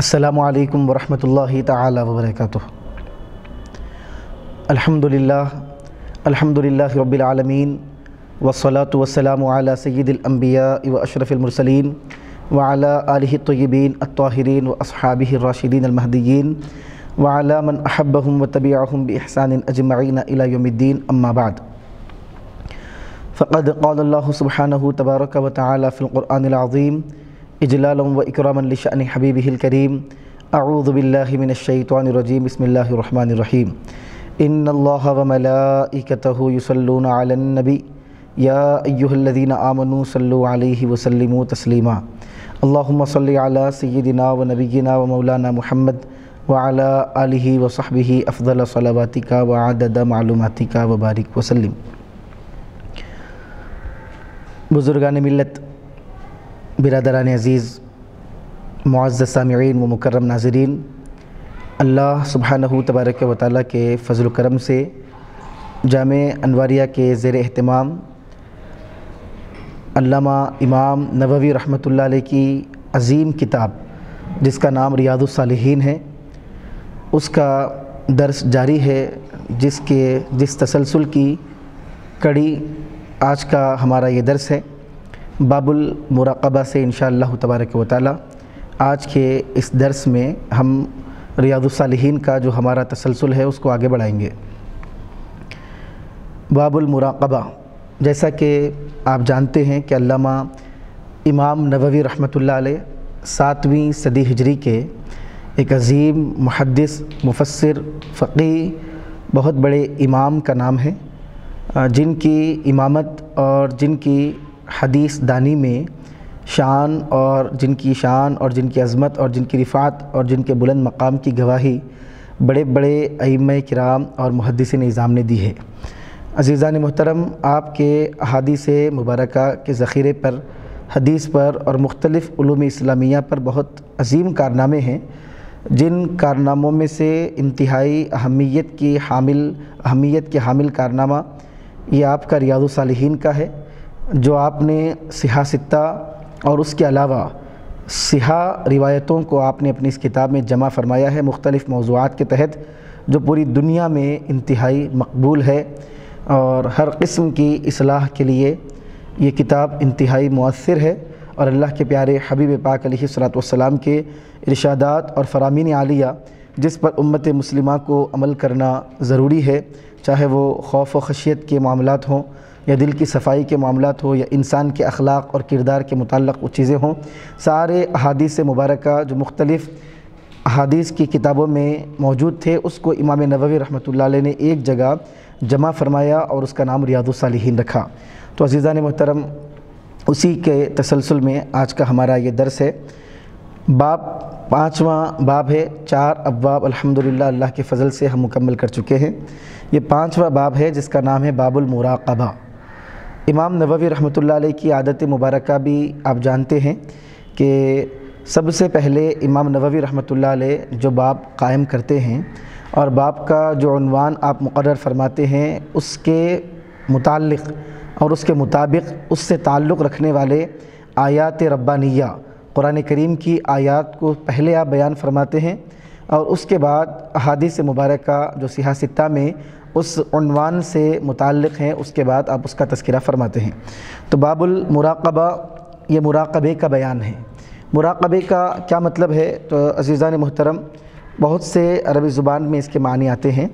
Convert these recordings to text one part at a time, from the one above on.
असलकम वरहमल वर्क अल्हम्दुलिल्लाह अल्हम्दुलिल्लाह रब्बिल आलमीन वस्सलातु वस्सलामु अला सय्यिदिल अंबिया व अशरफिल मुरसलीन व अला आलिहि तय्यिबीन अत्ताहिरीन व अस्हाबिहि राशिदीन अल महदियीन व अला मन अहब्बहुम व तबिअहुम बि इहसान अजमईन इला यौमिद्दीन अम्मा बाद फ़क़द क़ाल अल्लाह सुब्हानहु तबारक व तआला फ़िल इजलालन व इकरामन लिशान हबीबिहिल करीम अऊज़ु बिल्लाहि मिनश शैतानिर रजीम बिस्मिल्लाहिर रहमानिर रहीम इन्नल्लाह व मलाइकतहु युसल्लूना अलन नबी या अय्युहल्लज़ीना आमनू सल्लु अलैहि व सल्लिमू तस्लीमा अल्लाहुम्मा सल्लि अला सय्यिदिना व नबिय्यिना व मौलाना मुहम्मद व अला आलिहि व सहबिहि अफ़ज़ल सलावातिका व अदद मालूमातिका व बारिक वसल्लिम बुज़ुर्गान मिलत बिरादरान अज़ीज़ मुआज़ सामीन व मुकर्रम नाजरीन, अल्लाह सुबहानहू तबारक व ताली के फ़ज़ल करम से जाम अनवारिया के ज़ेर अहतमाम अल्लामा इमाम नबवी रहमतुल्लाह अलैह की अज़ीम किताब, जिसका नाम रियादुस्सालिहीन है, उसका दर्स जारी है जिसके, जिस तसलसल की कड़ी आज का हमारा ये दर्स है। बाबुल मुराक़बा से इन तबारक व ताली, आज के इस दर्स में हम रियादुस्सालिहीन का जो हमारा तसलसल है, उसको आगे बढ़ाएँगे। बाबुल मुराक़बा, जैसा कि आप जानते हैं कि अल्लामा इमाम नबवी रहमतुल्लाह अलैह, सातवीं सदी हिजरी के एक अज़ीम, मुहद्दिस मुफसर फ़क़ी बहुत बड़े इमाम का नाम है। जिनकी इमामत और जिनकी हदीस दानी में शान और जिनकी शान और जिनकी अज़मत और जिनकी रिफ़ात और जिनके बुलंद मकाम की गवाही बड़े बड़े अइम कराम और मुहदस निज़ाम ने दी है। अज़ीज़ान मोहतरम, आपके अहादीस मुबारक के ज़ख़ीरे पर, हदीस पर और मुख्तलिफ़ इस्लामिया पर बहुत अजीम कारनामे हैं, जिन कारनामों में से इंतहाई अहमियत की हामिल, अहमियत के हामिल कारनामा ये आपका रियादुसालिहीन का है। जो आपने सियासत्ता और उसके अलावा सिहा रिवायतों को आपने अपनी इस किताब में जमा फ़रमाया है, मुख्तलिफ़ मौज़ूक़ के तहत, जो पूरी दुनिया में इंतहाई मकबूल है और हर किस्म की असलाह के लिए ये किताब इंतहाई मौसर है और अल्लाह के प्यारे हबीब पाक सलाम के इरशादात और फ़रामीन आलिया, जिस पर उम्मत मुस्लिमा को अमल करना ज़रूरी है, चाहे वो खौफ व खशियत के मामलात हों या दिल की सफ़ाई के मामला हो या इंसान के अखलाक और किरदार के मतलब वो चीज़ें हों, सारे अहादीस मुबारक जो मुख्तलिफ़ अहादीस की किताबों में मौजूद थे, उसको इमाम नबवी रहमत ने एक जगह जमा फरमाया और उसका नाम रियादुसालिहीन रखा। तो अज़ीज़ा ने मोहतरम, उसी के तसलसल में आज का हमारा ये दर्स है। बाप पाँचवा बाब है, चार अब्बाब, अल्हम्दुलिल्लाह, अल्लाह के फ़ज़ल से हम मुकम्मल कर चुके हैं। ये पाँचवा बाब है, जिसका नाम है बाबुल मुराक़बा। इमाम नबवी रहमतुल्लाह अलैह की आदत मुबारक भी आप जानते हैं कि सबसे पहले इमाम नबवी रहमतुल्लाह अलैह जो बाप कायम करते हैं और बाप का जो अनवान आप मुकर फरमाते हैं, उसके मुतक़ और उसके मुताबिक उससे ताल्लुक़ रखने वाले आयात रब्बानिया, कुरान करीम की आयात को पहले आप बयान फरमाते हैं और उसके बाद अहादीस मुबारक जो सियासता में उस अनवान से मुतक़ हैं, उसके बाद आप उसका तस्करा फरमाते हैं। तो बाबुल मुराक़बा, ये मुराक़बे का बयान है। मुराक़बे का क्या मतलब है? तो अज़ीज़ा मोहतरम, बहुत से अरबी ज़ुबान में इसके मानी आते हैं।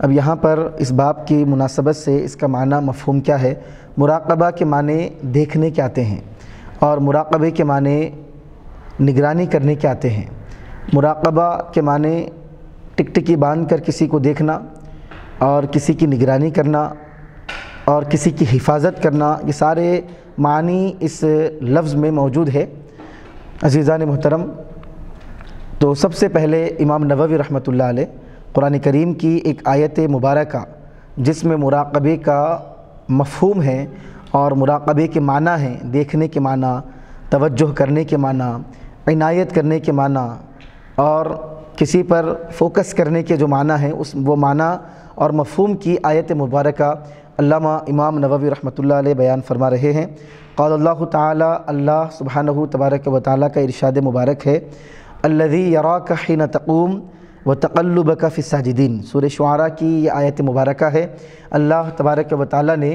अब यहाँ पर इस बाब की मुनासबत से इसका माना मफहम क्या है? मुराकबा के माने देखने के आते हैं और मुराकबे के माने निगरानी करने के आते हैं। मुराकबा के माने टिकटिकी बाँध कर किसी को देखना और किसी की निगरानी करना और किसी की हिफाजत करना, ये सारे मानी इस लफ्ज़ में मौजूद है अजीज़ा मोहतरम। तो सबसे पहले इमाम नबवी रहमतुल्लाह अलैह, कुरान करीम की एक आयत मुबारक, जिसमें मुराकबे का मफहूम है और मुराकबे के माना है, देखने के माना तवज्जो करने के माना, इनायत करने के माना और किसी पर फोकस करने के जो माना है, उस वो माना और मफहूम की आयत मुबारक अल्लामा इमाम नबवी रहमतुल्लाह अलैह बयान फरमा रहे हैं। क़ाल अल्लाह ताला, अल्लाह सुबहानहू तबारक व ताली का इरशाद मुबारक है। अल्लज़ी यराक हिन तक़ूम व तक़ल्लुब का फ़िसाजिदीन सूर शुआरा की ये आयत मुबारक है। अल्लाह तबारक व ताली ने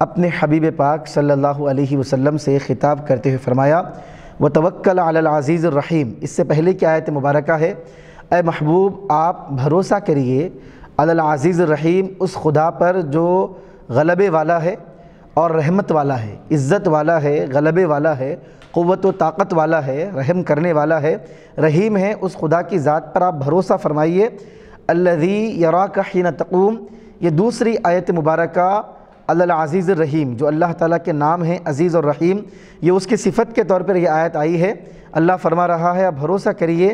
अपने हबीब पाक सल्लल्लाहु अलैहि वसल्लम से ख़िताब करते हुए फ़रमाया, व तवक्ल अज़ीज़ रहीम इससे पहले की आयत मुबारक है। ए महबूब, आप भरोसा करिए अज़ीज़ रहीम उस खुदा पर जो गलबे वाला है और रहमत वाला है, इज़्ज़त वाला है, गलबे वाला है क़वत व ताकत वाला है, रहम करने वाला है, रहीम है उस खुदा की ज़ात पर आप भरोसा फरमाइए। अल्लज़ी यरा का तकूम, ये दूसरी आयत मुबारक अज़ीज़ रहीम, जो अल्लाह ताला के नाम हैं अज़ीज़ और रहीम, ये उसकी सिफत के तौर पर यह आयत आई है। अल्लाह फरमा रहा है, आप भरोसा करिए,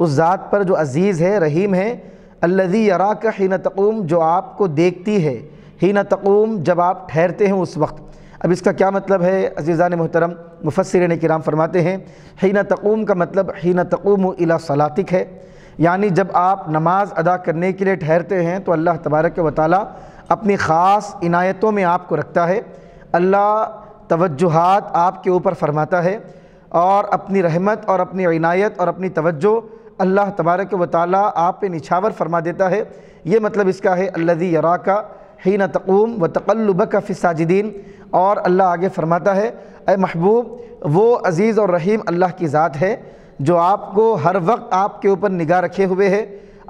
उस ज़ात पर जो अज़ीज़ है, रहीम है अल्लज़ी का तकूम, जो आपको देखती है। ही न तकूम, जब आप ठहरते हैं उस वक्त। अब इसका क्या मतलब है? अजीज़ान मोहतरम मुफसर ने कराम फरमाते हैं ही तकूम का मतलब ही न तकूम अला सलातिक है। यानी जब आप नमाज़ अदा करने के लिए ठहरते हैं तो अल्लाह तबारक व ताली अपनी ख़ास इनायतों में आपको रखता है। अल्लाह तवज्जुहात आपके ऊपर फरमाता है और अपनी रहमत और अपनी इनायत और अपनी तवज्जो अल्लाह तबारक व ताली आप पे निछावर फरमा देता है। ये मतलब इसका है, अल्लज़ी यरा का ही न तकूम व तकल्लुब का फ़िसाजिदीन और अल्लाह आगे फरमाता है अ महबूब, वो अज़ीज़ और रहीम अल्लाह की ज़ात है, जो आपको हर वक्त आपके ऊपर निगाह रखे हुए है।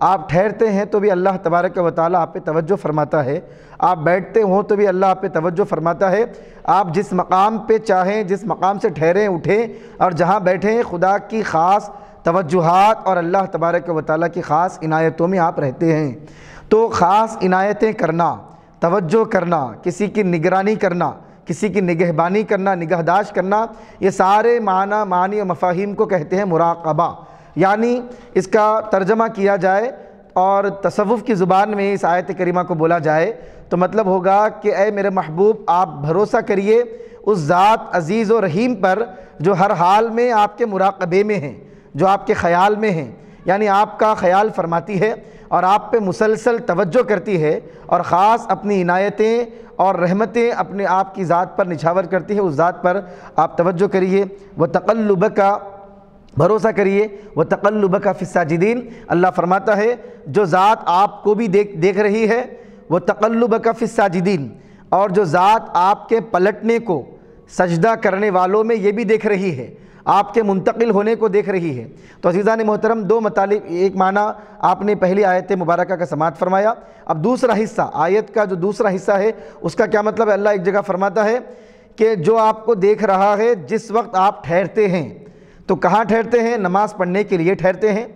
आप ठहरते हैं तो भी अल्लाह तबारक व ताली आप पे तवज्जो फरमाता है। आप बैठते हों तो भी अल्लाह आप पे तवज्जो फरमाता है। आप जिस मकाम पे चाहें, जिस मकाम से ठहरें, उठें और जहाँ बैठें, खुदा की ख़ास तवज्जुहात और अल्लाह तबारक व की ख़ास इनायतों में आप रहते हैं। तो ख़ास इनायतें करना, तवज्जो करना, किसी की निगरानी करना, किसी की निगहबानी करना, निगहदाश करना, ये सारे माना, मानी और मफाहिम को कहते हैं मुराकबा। यानी इसका तर्जमा किया जाए और तसवुफ़ की ज़ुबान में इस आयत करीमा को बोला जाए तो मतलब होगा कि ए मेरे महबूब, आप भरोसा करिए उस ज़ात अज़ीज़ और रहीम पर जो हर हाल में आपके मुराकबे में हैं। जो आपके ख्याल में हैं, यानी आपका ख्याल फरमाती है और आप पे मुसलसल तवज्जो करती है और ख़ास अपनी इनायतें और रहमतें अपने आप की ज़ात पर निछावर करती है, उस ज़ात पर आप तवज्जो करिए। व तकल्लुब का भरोसा करिए। व तकल्लुब का फ़िसाजिदीन अल्लाह फरमाता है, जो ज़ात आपको भी देख देख रही है वह तकल्लुब का फ़िसाजिदीन और जो ज़ात आपके पलटने को, सजदा करने वालों में ये भी देख रही है। आपके मुंतकिल होने को देख रही है। तो अजीज़ा ने मोहतरम, दो मतलब एक माना आपने पहली आयत मुबारक का समात फरमाया। अब दूसरा हिस्सा, आयत का जो दूसरा हिस्सा है, उसका क्या मतलब है? अल्लाह एक जगह फरमाता है कि जो आपको देख रहा है, जिस वक्त आप ठहरते हैं तो कहाँ ठहरते हैं? नमाज़ पढ़ने के लिए ठहरते हैं,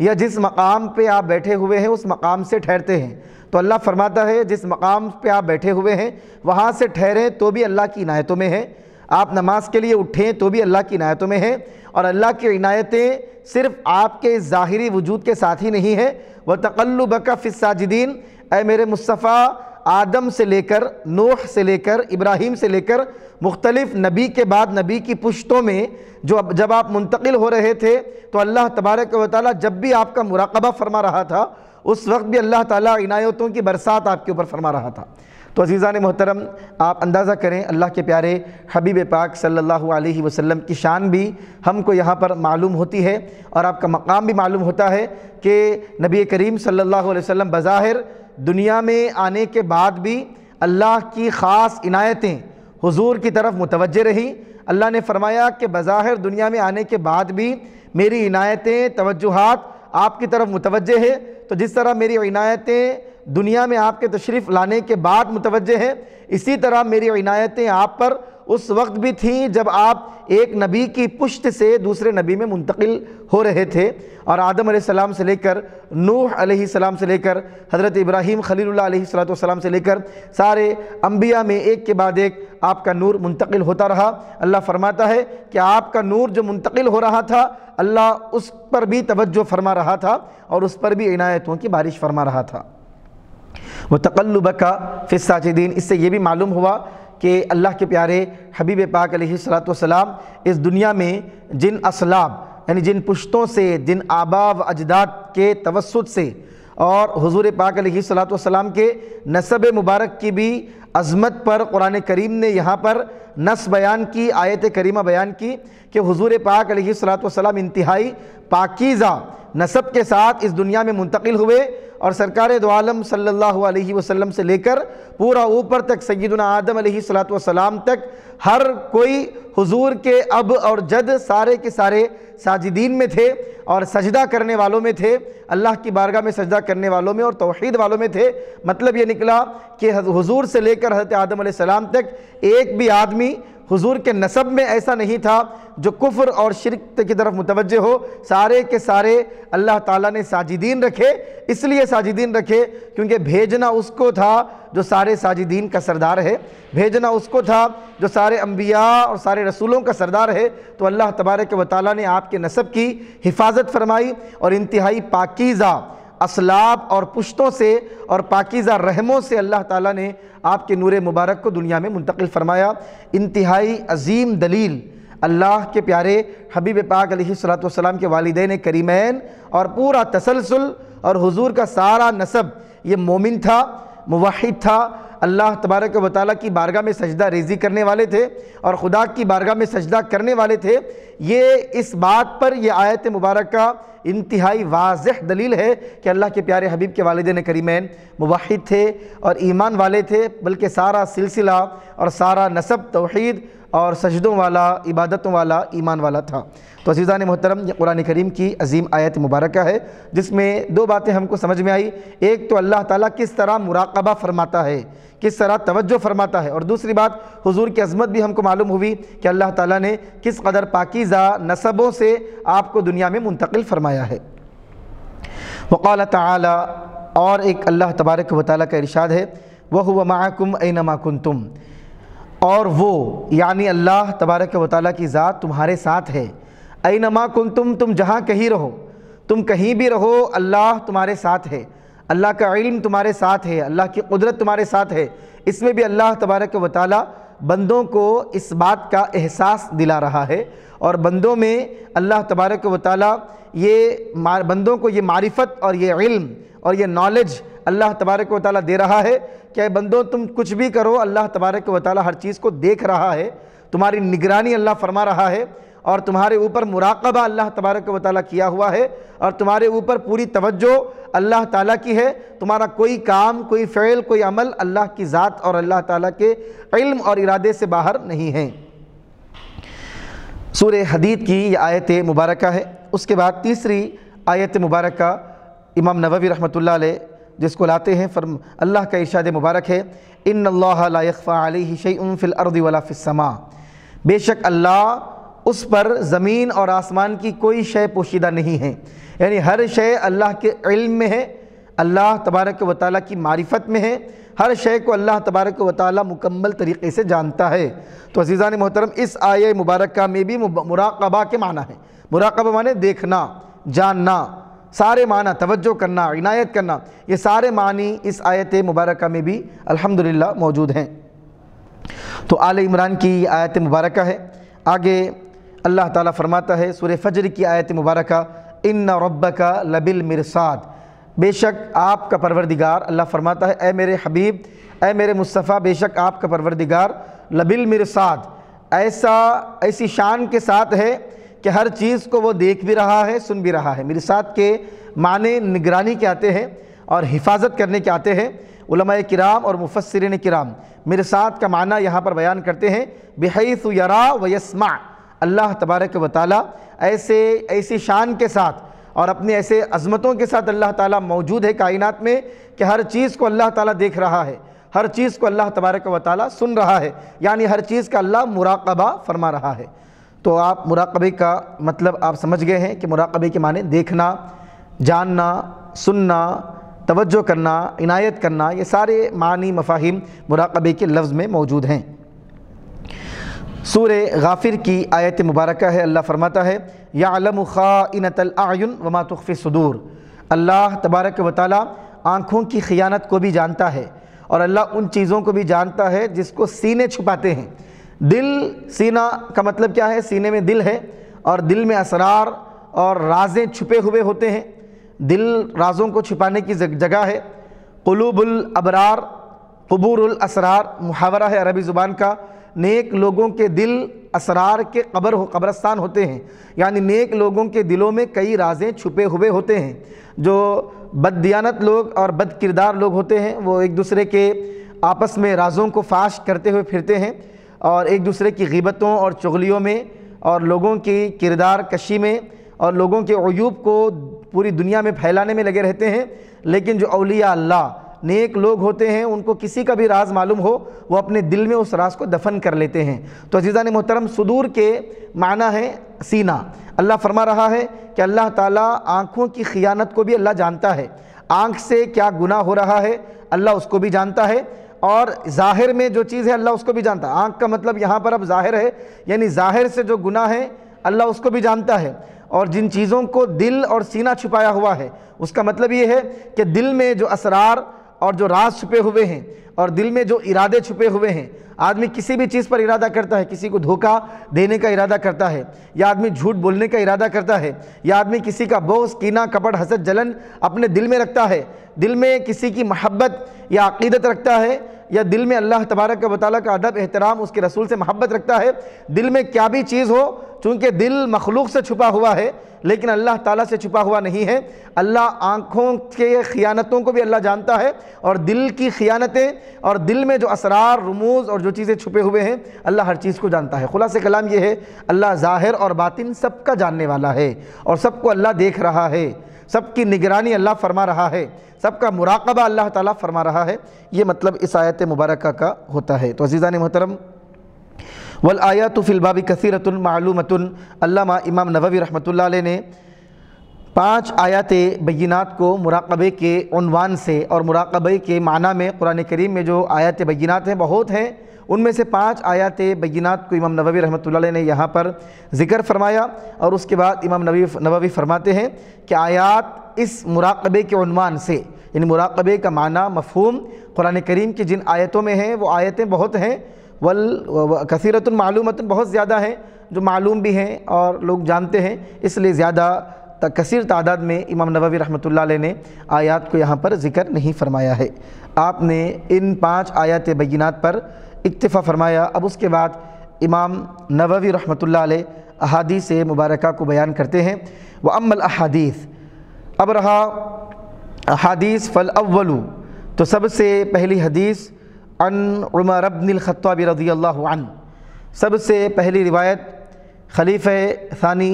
या जिस मकाम पे आप बैठे हुए हैं, उस मकाम से ठहरते हैं। तो अल्लाह फरमाता है, जिस मकाम पे आप बैठे हुए हैं, वहाँ से ठहरें तो भी अल्लाह की इनायतों में है। आप नमाज़ के लिए उठें तो भी अल्लाह की इनायतों में हैं। और अल्लाह की इनायतें सिर्फ़ आपके ज़ाहरी वजूद के साथ ही नहीं है। वह तकल्लुब का फ़िसाजिदीन ए मेरे मुस्तफ़ा, आदम से लेकर, नूह से लेकर, इब्राहिम से लेकर, मुख्तलिफ़ नबी के बाद नबी की पुश्तों में जो जब आप मुंतकिल हो रहे थे तो अल्लाह तबारक व ताली जब भी आपका मुराकबा फरमा रहा था, उस वक्त भी अल्लाह ताली इनायतों की बरसात आपके ऊपर फरमा रहा था। तो अजीज़ा ने मोहतरम, आप अंदाज़ा करें, अल्लाह के प्यारे हबीब पाक सल्लल्लाहु अलैहि वसल्लम की शान भी हमको यहाँ पर मालूम होती है और आपका मकाम भी मालूम होता है कि नबी करीम सल्लल्लाहु अलैहि वसल्लम बज़ाहिर दुनिया में आने के बाद भी अल्लाह की ख़ास इनायतें हुजूर की तरफ़ मुतवजह रही। अल्लाह ने फरमाया कि बज़ाहिर दुनिया में आने के बाद भी मेरी इनायतें, तवज्जुहात आपकी तरफ़ मुतवजह है। तो जिस तरह मेरी इनायतें दुनिया में आपके तशरीफ़ लाने के बाद मुतवजह है। इसी तरह मेरी इनायतें आप पर उस वक्त भी थी जब आप एक नबी की पुश्त से दूसरे नबी में मुंतकिल हो रहे थे। और आदम सलाम से लेकर नूह सलाम से लेकर हज़रत इब्राहीम खलीसलाम से लेकर सारे अम्बिया में एक के बाद एक आपका नूर मुंतकिल होता रहा। अल्लाह फरमाता है कि आपका नूर जो मुंतकिल हो रहा था, अल्लाह उस पर भी तवज्जो फरमा रहा था और उस पर भी इनायतों की बारिश फरमा रहा था। वह तकल्लुब का फ़िसाजिदीन इससे ये भी मालूम हुआ कि अल्लाह के प्यारे हबीब पाक सलाम इस दुनिया में जिन असलाब, यानी जिन पुश्तों से, जिन आबा व अजदाद के तवसत से, और हुजूर पाक सलाम के नसब मुबारक की भी अज़मत पर कुरान करीम ने यहाँ पर नस बयान की, आयत करीमा बयान की कि हुजूर पाक सलाम इंतहाई पाकिज़ा नसब के साथ इस दुनिया में मुंतकिल हुए। और सरकार दो आलम सल्लल्लाहु अलैहि वसल्लम से लेकर पूरा ऊपर तक सैदना आदम सलाम तक हर कोई हुजूर के अब और जद सारे के सारे साजिदीन में थे और सजदा करने वालों में थे, अल्लाह की बारगाह में सजदा करने वालों में और तोहद वालों में थे। मतलब ये निकला कि हुजूर से लेकर हज़रत आदम सलाम तक एक भी आदमी हुजूर के नसब में ऐसा नहीं था जो कुफ्र और शिरक की तरफ़ मुतवजह हो। सारे के सारे अल्लाह ताला ने साजिदीन रखे, इसलिए साजिदीन रखे क्योंकि भेजना उसको था जो सारे साजिदीन का सरदार है। भेजना उसको था जो सारे अम्बिया और सारे रसूलों का सरदार है। तो अल्लाह तबारक व ताली ने आपके नसब की हिफाजत फरमाई और इंतहाई पाकिज़ा असलाब और पुश्तों से और पाकिज़ा रहमों से अल्लाह ताला ने आपके नूर मुबारक को दुनिया में मुंतकिल फरमाया। इंतहाई अजीम दलील अल्लाह के प्यारे हबीब पाक सलाम के वालदेन करीमैन और पूरा तसलसल और हुजूर का सारा नसब, ये मोमिन था, मुवाहिद था अल्लाह तबारक व ताली की बारगाह में सजदा रेजी करने वाले थे और ख़ुदा की बारगाह में सजदा करने वाले थे। ये इस बात पर यह आयत मुबारक का इंतहाई वाज दलील है कि अल्लाह के प्यारे हबीब के वालदेन करीमैन मुबाहिद थे और ईमान वाले थे, बल्कि सारा सिलसिला और सारा नसब तोहद और सजदों वाला, इबादतों वाला, ईमान वाला था। तो अजीज़ा ने मोहतरम कुरान करीम की अजीम आयत मुबारक है, जिसमें दो बातें हमको समझ में आई। एक तो अल्लाह ताला किस तरह मुराकबा फरमाता है, किस तरह तवज्जो फरमाता है, और दूसरी बात, हुजूर की अजमत भी हमको मालूम हुई कि अल्लाह ताला ने किस कदर पाकिज़ा नसबों से आपको दुनिया में मुंतकिल फरमाया है। वक़ाल ताला, और एक अल्लाह तबारक व ताली का इरशाद है वह हुआ माकुम ऐनमा कुन तुम और वो, यानी अल्लाह तबारक व ताली की ज़ात तुम्हारे साथ है। ऐ नमा कुन तुम तुम जहाँ कहीं रहो, तुम कहीं भी रहो, अल्लाह तुम्हारे साथ है। अल्लाह का इल्म तुम्हारे साथ है, अल्लाह की कुदरत तुम्हारे साथ है। इसमें भी अल्लाह तबारक व ताली बंदों को इस बात का एहसास दिला रहा है और बंदों में अल्लाह तबारक व ताली ये बंदों को ये मारिफत और ये इल्म और ये नॉलेज अल्लाह तबारक व ताली दे रहा है कि बंदो, तुम कुछ भी करो, अल्लाह तबारक व ताली हर चीज़ को देख रहा है। तुम्हारी निगरानी अल्लाह फरमा रहा है और तुम्हारे ऊपर मुराकबा अल्लाह तबारक व ताली किया हुआ है और तुम्हारे ऊपर पूरी तवज्जो अल्लाह ताला की है। तुम्हारा कोई काम, कोई फ़ैल, कोई अमल अल्लाह की ज़ात और अल्लाह ताला के इल्म और इरादे से बाहर नहीं है। सूर हदीद की ये आयत मुबारक है। उसके बाद तीसरी आयत मुबारक इमाम नबी अलैह जिसको लाते हैं, फर्म, अल्लाह का इरशाद मुबारक है इन अल्लाफ़ा फ़िल अर्द वला फ़िसमा बेशक अल्लाह उस पर ज़मीन और आसमान की कोई शय पोशीदा नहीं है। यानी हर शय अल्लाह के इल्म में है, अल्लाह तबारक व ताली की मारिफत में है, हर शय को अल्लाह तबारक व ताली मुकम्मल तरीके से जानता है। तो ने मोहतरम, इस आय मुबारक में भी मुराकबा के माना है। मुराकबा माने देखना, जानना। सारे माना, तवज्जो करना, इनायत करना, ये सारे मानी इस आयत मुबारक में भी अल्हम्दुलिल्लाह मौजूद हैं। तो आल इमरान की आयत मुबारक है। आगे अल्लाह ताला फरमाता है सूर्य फजर की आयत मुबारक इन रब का लबिल मिरसाद। बेशक आपका परवरदिगार, अल्लाह फरमाता है, ए मेरे हबीब, ए मेरे मुस्तफ़ा, बेशक आपका परवरदिगार लबिल मिरसाद। ऐसा, ऐसी शान के साथ है कि हर चीज़ को वो देख भी रहा है, सुन भी रहा है। मेरे साथ के माने निगरानी के आते हैं और हिफाजत करने के आते हैं उलमा किराम और मुफसरिन किराम। मिरसाद का माना यहाँ पर बयान करते हैं, बेहस यरा वयस्मा अल्लाह तबारक व ताली ऐसे, ऐसी शान के साथ और अपने ऐसे अज़मतों के साथ अल्लाह ताला मौजूद है कायनात में कि हर चीज़ को अल्लाह ताला देख रहा है। हर चीज़ को अल्लाह तबारक व ताली सुन रहा है। यानी हर चीज़ का अल्लाह मुराकबा फरमा रहा है। तो आप मुराकबे का मतलब आप समझ गए हैं कि मुराकबे के माने देखना, जानना, सुनना, तवज्जो करना, इनायत करना, ये सारे मानी मफाहिम मुराकबे के लफ्ज़ में मौजूद हैं। सूर गाफिर की आयत मुबारक है, अल्लाह फरमाता है या आलम वमा तुफ़ सदूर। अल्लाह तबारक व आँखों की ख़ियानत को भी जानता है और अल्लाह उन चीज़ों को भी जानता है जिसको सीने छुपाते हैं। दिल, सीना का मतलब क्या है? सीने में दिल है और दिल में असरार और राजें छुपे हुए होते हैं। दिल राजों को छुपाने की जगह है। कलूबुल अबरार, कबूरुल असरार, मुहावरा है अरबी ज़ुबान का। नेक लोगों के दिल असरार के कब्र हो, कब्रस्तान होते हैं। यानी नेक लोगों के दिलों में कई राजें छुपे हुए होते हैं। जो बददियानत लोग और बद किरदार लोग होते हैं, वो एक दूसरे के आपस में राजों को फाश करते हुए फिरते हैं। और एक दूसरे की गिबतों और चुगलियों में और लोगों की किरदार कशी में और लोगों के अयूब को पूरी दुनिया में फैलाने में लगे रहते हैं। लेकिन जो अलिया अल्लाह, नेक लोग होते हैं, उनको किसी का भी राज मालूम हो, वो अपने दिल में उस राज को दफन कर लेते हैं। तो अजीज़ा ने मोहतरम सुदूर के माना है सीना। अल्लाह फरमा रहा है कि अल्लाह ताला आँखों की खियानत को भी अल्लाह जानता है। आँख से क्या गुनाह हो रहा है, अल्लाह उसको भी जानता है। और ज़ाहिर में जो चीज़ है, अल्लाह उसको भी जानता है। आँख का मतलब यहाँ पर अब ज़ाहिर है, यानी ज़ाहिर से जो गुना है, अल्लाह उसको भी जानता है। और जिन चीज़ों को दिल और सीना छुपाया हुआ है, उसका मतलब ये है कि दिल में जो असरार और जो राज छुपे हुए हैं और दिल में जो इरादे छुपे हुए हैं आदमी किसी भी चीज़ पर इरादा करता है, किसी को धोखा देने का इरादा करता है, या आदमी झूठ बोलने का इरादा करता है, या आदमी किसी का बोस, कीना, कपट, हसद, जलन अपने दिल में रखता है, दिल में किसी की महब्बत या अकीदत रखता है या दिल में अल्लाह तबारक वाली का अदब, एहतराम उसके रसूल से मोहब्बत रखता है। दिल में क्या भी चीज़ हो, चूँकि दिल मखलूक से छुपा हुआ है, लेकिन अल्लाह ताला से छुपा हुआ नहीं है। अल्लाह आँखों के ख़ियानतों को भी अल्लाह जानता है, और दिल की ख़ियानतें, और दिल में जो असरार, रमूज़ और जो चीज़ें छुपे हुए हैं, अल्लाह हर चीज़ को जानता है। खुला से कलाम ये है, अल्लाह ज़ाहिर और बातिन सबका जानने वाला है, और सबको अल्लाह देख रहा है। सबकी निगरानी अल्लाह फरमा रहा है, सबका मुराकबा अल्लाह ताला फरमा रहा है। ये मतलब इस आयत मुबारक का होता है। तो अजीज़ा ने मोहतरम, वल आयात फ़िलबाबी कसरतमालूमतन अल्लामा इमाम नबवी रहमत ने पाँच आयात बैनात को मुराकबे के उनवान से और मुराकबे के माना में कुरान करीम में जो आयात बैनात हैं, बहुत हैं। उनमें से पाँच आयात बैनात को इमाम नबी रहमत ने यहाँ पर ज़िक्र फरमाया और उसके बाद इमाम नबी नबवी फरमाते हैं कि आयात इस मुराकबे के उनवान से, यानी मुराकबे का माना, मफहूम कुरान करीम की जिन आयतों में हैं, वो आयतें बहुत हैं, वल कसीरत मालूमत बहुत ज़्यादा हैं, जो मालूम भी हैं और लोग जानते हैं, इसलिए ज़्यादा कसर तादाद में इमाम नबी रहमत ने आयात को यहाँ पर ज़िक्र नहीं फरमाया है। आपने इन पाँच आयात बैनात पर इक्तफ़ा फरमाया। अब उसके बाद इमाम नबवी रहमत अहादीस मुबारक को बयान करते हैं। व अमल अहादीस। अब रहा अहादीस फ़ल अव्वलू। तो सबसे पहली हदीस, अन उमर अबनिल ख़त्ताब रज़ी अल्लाह सबसे पहली रिवायत, खलीफ़ सानी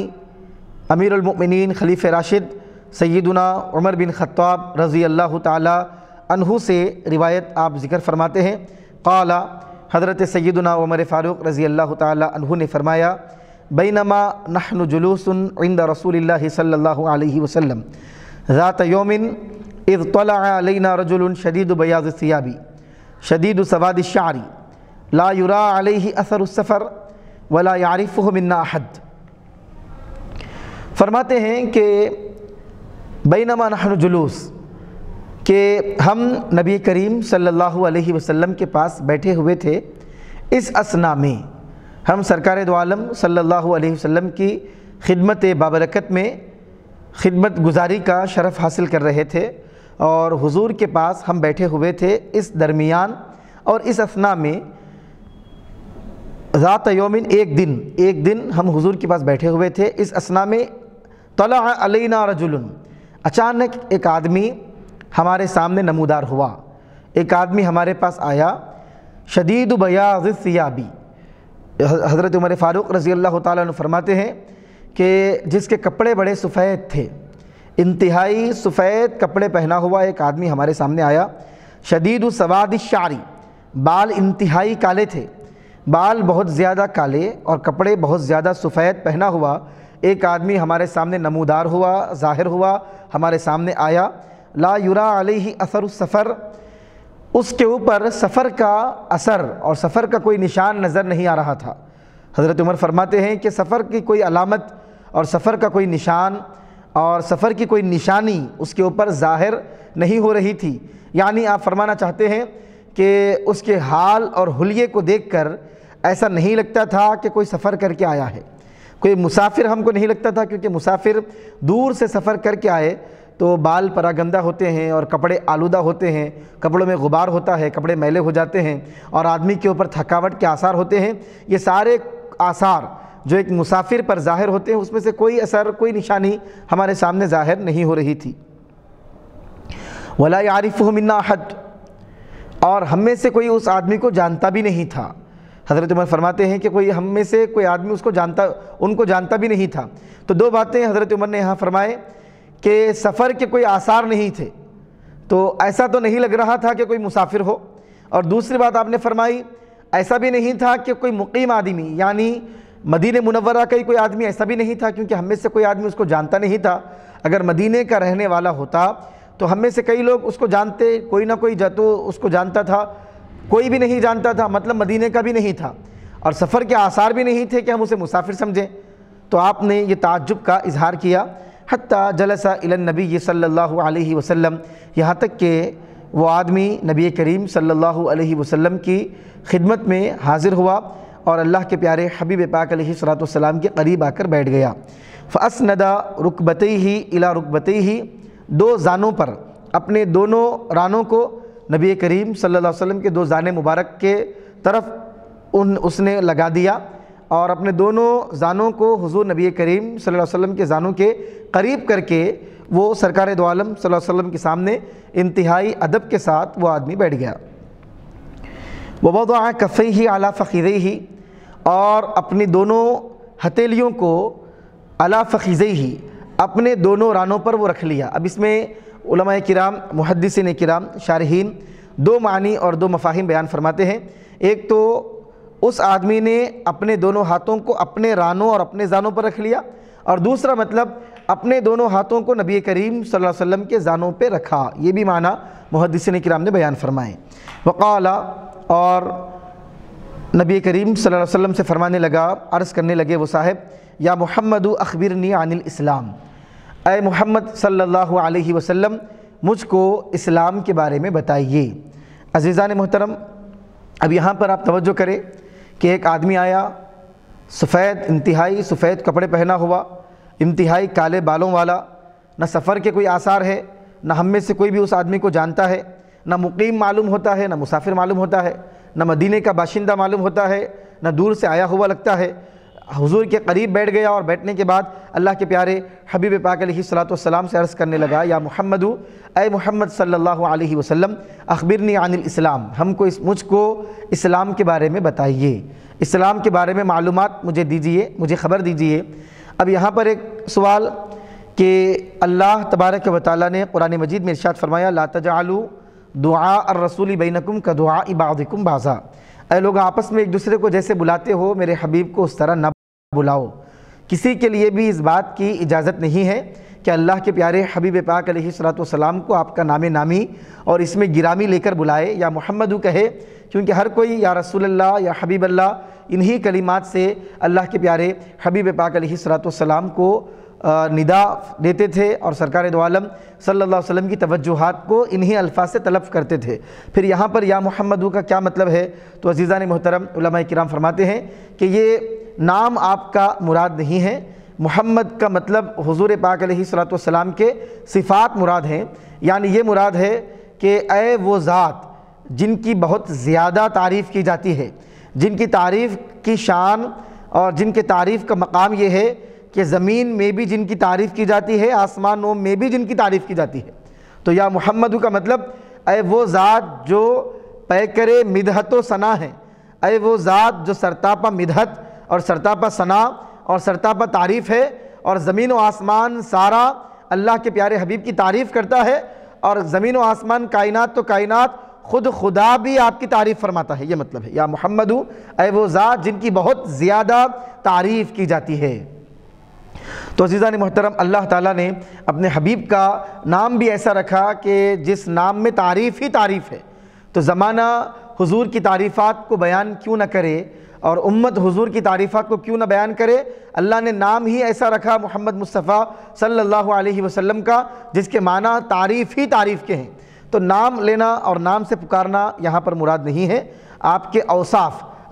अमीरमिन खलीफ़ राशिद सैदना उमर बिन ख़त्ताब रज़ी अल्लाह तहु से रिवायत आप ज़िक्र फरमाते हैं। काला हज़रत सैदना उमर फ़ारूक रज़ी अल्लाह तहु ने फ़रमाया, बैनमा नहन जुलूसन इंद रसूल सल्ला वसम ज़ात योमिन इज़ रजुल शदीद बयाज़ सियाबी। शदीद सवाद शारी। ला युरा असर सफ़र वला यारिफ़ मन्ना अहद। फरमाते हैं कि, बैनमा नहन जुलूस कि हम नबी करीम सल्लल्लाहु अलैहि वसल्लम के पास बैठे हुए थे, इस असना में हम सरकार दोआलम सल्लल्लाहु अलैहि वसल्लम की खिदमत बाबरकत में खिदमत गुजारी का शरफ़ हासिल कर रहे थे और हुजूर के पास हम बैठे हुए थे इस दरमियान और इस असना में ज़ात योमिन एक दिन एक दिन हम हुजूर के पास बैठे हुए थे। इस असना में तला अलैना रजुलन, अचानक एक आदमी हमारे सामने नमूदार हुआ। एक आदमी हमारे पास आया, शदीद बयाज़ियाबी हज़रत उमर फ़ारूक रज़ी अल्लाह तुम फरमाते हैं कि जिसके कपड़े बड़े सफ़ेद थे, इंतहाई सफ़ेद कपड़े पहना हुआ एक आदमी हमारे सामने आया, शदीद सवाद शारी। बाल इंतहाई काले थे। बाल बहुत ज़्यादा काले और कपड़े बहुत ज़्यादा सफ़ेद पहना हुआ एक आदमी हमारे सामने नमूदार हुआ, ज़ाहिर हुआ, हमारे सामने आया ला युरा ही असर सफ़र, उसके ऊपर सफ़र का असर और सफ़र का कोई निशान नज़र नहीं आ रहा था। हज़रत उमर फरमाते हैं कि सफ़र की कोई अलामत और सफ़र का कोई निशान और सफ़र की कोई निशानी उसके ऊपर ज़ाहिर नहीं हो रही थी। यानी आप फरमाना चाहते हैं कि उसके हाल और हुलिये को देखकर ऐसा नहीं लगता था कि कोई सफ़र करके आया है। कोई मुसाफिर हमको नहीं लगता था क्योंकि मुसाफिर दूर से सफ़र करके आए तो बाल परागंदा होते हैं और कपड़े आलूदा होते हैं, कपड़ों में गुबार होता है, कपड़े मैले हो जाते हैं और आदमी के ऊपर थकावट के आसार होते हैं। ये सारे आसार जो एक मुसाफिर पर ज़ाहिर होते हैं, उसमें से कोई असर, कोई निशानी हमारे सामने ज़ाहिर नहीं हो रही थी। वला आरिफ मन्ना हद और हम में से कोई उस आदमी को जानता भी नहीं था। हज़रत उमर फरमाते हैं कि कोई हम में से कोई आदमी उसको जानता, उनको जानता भी नहीं था। तो दो बातें हज़रत उमर ने यहाँ फरमाए। कि सफ़र के कोई आसार नहीं थे। तो ऐसा तो नहीं लग रहा था कि कोई मुसाफिर हो। और दूसरी बात आपने फरमाई, ऐसा भी नहीं था कि कोई मुकीम आदमी, यानी मदीने मुनवरा का ही कोई आदमी, ऐसा भी नहीं था, क्योंकि हम में से कोई आदमी उसको जानता नहीं था। अगर मदीने का रहने वाला होता तो हम में से कई लोग उसको जानते, कोई ना कोई तो उसको जानता था, कोई भी नहीं जानता था मतलब मदीने का भी नहीं था। और सफ़र के आसार भी नहीं थे कि हम उसे मुसाफिर समझें। तो आपने ये ताज्जुब का इजहार किया। हती जलसा नबी सल्लल्लाहु अलैहि वसल्लम। यहाँ तक कि वो आदमी नबी करीम अलैहि वसल्लम की खिदमत में हाज़िर हुआ और अल्लाह के प्यारे हबीब पाक सलाम के करीब आकर बैठ गया। फ़सनदा रुकबत ही इला रुकबत ही दो जानों पर अपने दोनों रानों को नबी करीम सल्लल्लाहु अलैहि वसल्लम के दो जान मुबारक के तरफ़ उन, उसने लगा दिया। और अपने दोनों जानों को हुजूर नबी करीम सल्लल्लाहु अलैहि वसल्लम के जानों के करीब करके वो सरकार दो आलम सल्लल्लाहु अलैहि वसल्लम के सामने इंतहाई अदब के साथ वो आदमी बैठ गया। वबा कफ़ी ही आला फ़ीज़ ही और अपनी दोनों हथेलियों को अला फ़ीज़ ही अपने दोनों रानों पर वो रख लिया। अब इसमें उलमा किराम मुहदसिन किराम शारहीन दो मानी और दो मफाहिम बयान फरमाते हैं। एक तो उस आदमी ने अपने दोनों हाथों को अपने रानों और अपने जानों पर रख लिया और दूसरा मतलब अपने दोनों हाथों को नबी करीम सल्लल्लाहु अलैहि वसल्लम के जानों पे रखा। ये भी माना मुहदसिन कराम ने बयान फरमाए। वक़ाला और नबी करीम सल्लल्लाहु अलैहि वसल्लम से फरमाने लगा, अर्ज़ करने लगे वो साहब, या मोहम्मद अखबिरनी अनिल इस्लाम। अय मोहम्मद सल्लल्लाहु अलैहि वसल्लम, मुझको इस्लाम के बारे में बताइए। अजीज़ा ने मोहतरम, अब यहाँ पर आप तवज्जो करें। कि एक आदमी आया, सफ़ेद इंतहाई सफ़ेद कपड़े पहना हुआ, इंतहाई काले बालों वाला, न सफ़र के कोई आसार है, न हम में से कोई भी उस आदमी को जानता है, न मुकीम मालूम होता है, न मुसाफिर मालूम होता है, न मदीने का बाशिंदा मालूम होता है, न दूर से आया हुआ लगता है हुजूर के करीब बैठ गया और बैठने के बाद अल्लाह के प्यारे हबीब पाक सलाम से अर्ज़ करने लगा, या मोहम्मद अय मोहम्मद सल्लल्लाहु अलैहि वसल्लम अखबिरनी अनिल इस्लाम हमको इस, मुझको इस्लाम के बारे में बताइए। इस्लाम के बारे में मालूम मुझे दीजिए, मुझे ख़बर दीजिए। अब यहाँ पर एक सवाल कि अल्लाह तबारक व ताली ने कुरान मजीद में इर्शाद फरमाया, ला तजालू दुआ और रसूली बैनकुम का दुआ इबादकुम बाज़ा। अरे लोग आपस में एक दूसरे को जैसे बुलाते हो, मेरे हबीब को उस तरह न बुलाओ किसी के लिए भी इस बात की इजाज़त नहीं है कि अल्लाह के प्यारे हबीब पाक सलाम को आपका नाम नामी और इसमें गिरामी लेकर बुलाए या मोहम्मद कहे, क्योंकि हर कोई या रसूल या हबीब अल्लाह इन्हीं कलिमात से अल्लाह के प्यारे हबीब पाक सलाम को निदा देते थे और सरकार दो आलम सल्लल्लाहु अलैहि वसल्लम की तवज्जुहात को इन्हीं अल्फाज से तलब करते थे। फिर यहाँ पर या मोहम्मद का क्या मतलब है? तो अजीज़ा ने मोहतरम कराम फरमाते हैं कि ये नाम आपका मुराद नहीं है। मोहम्मद का मतलब हुजूर पाक सलाम के सिफ़ात मुराद हैं। यानी ये मुराद है कि अय वो ज़ात जिनकी बहुत ज़्यादा तारीफ़ की जाती है, जिनकी तारीफ़ की शान और जिनके तारीफ़ का मकाम ये है कि ज़मीन में भी जिनकी तारीफ़ की जाती है, आसमानों में भी जिनकी तारीफ़ की जाती है। तो या मोहम्मद का मतलब अय वो ज़ात जो पैकर मिदहत सना है अय वो ज़ात जो सरतापा मिदहत और सरतापा सना और सरतापा तारीफ़ है और ज़मीन व आसमान सारा अल्लाह के प्यारे हबीब की तारीफ़ करता है और ज़मीन व आसमान कायनात तो कायनात ख़ुद खुदा भी आपकी तारीफ़ फरमाता है। ये मतलब है, या मोहम्मद अय वो ज़ात जिनकी बहुत ज़्यादा तारीफ़ की जाती है। तो अजीज़ा ने मोहतरम, अल्लाह ताला ने अपने हबीब का नाम भी ऐसा रखा कि जिस नाम में तारीफ़ ही तारीफ़ है तो ज़माना हुजूर की तारीफ़ात को बयान क्यों ना करे और उम्मत हुजूर की तारीफ़ात को क्यों ना बयान करे? अल्लाह ने नाम ही ऐसा रखा मोहम्मद मुस्तफ़ा सल्लल्लाहु अलैहि वसल्लम का, जिसके माना तारीफ़ ही तारीफ़ के हैं। तो नाम लेना और नाम से पुकारना यहाँ पर मुराद नहीं है। आपके अवसाफ़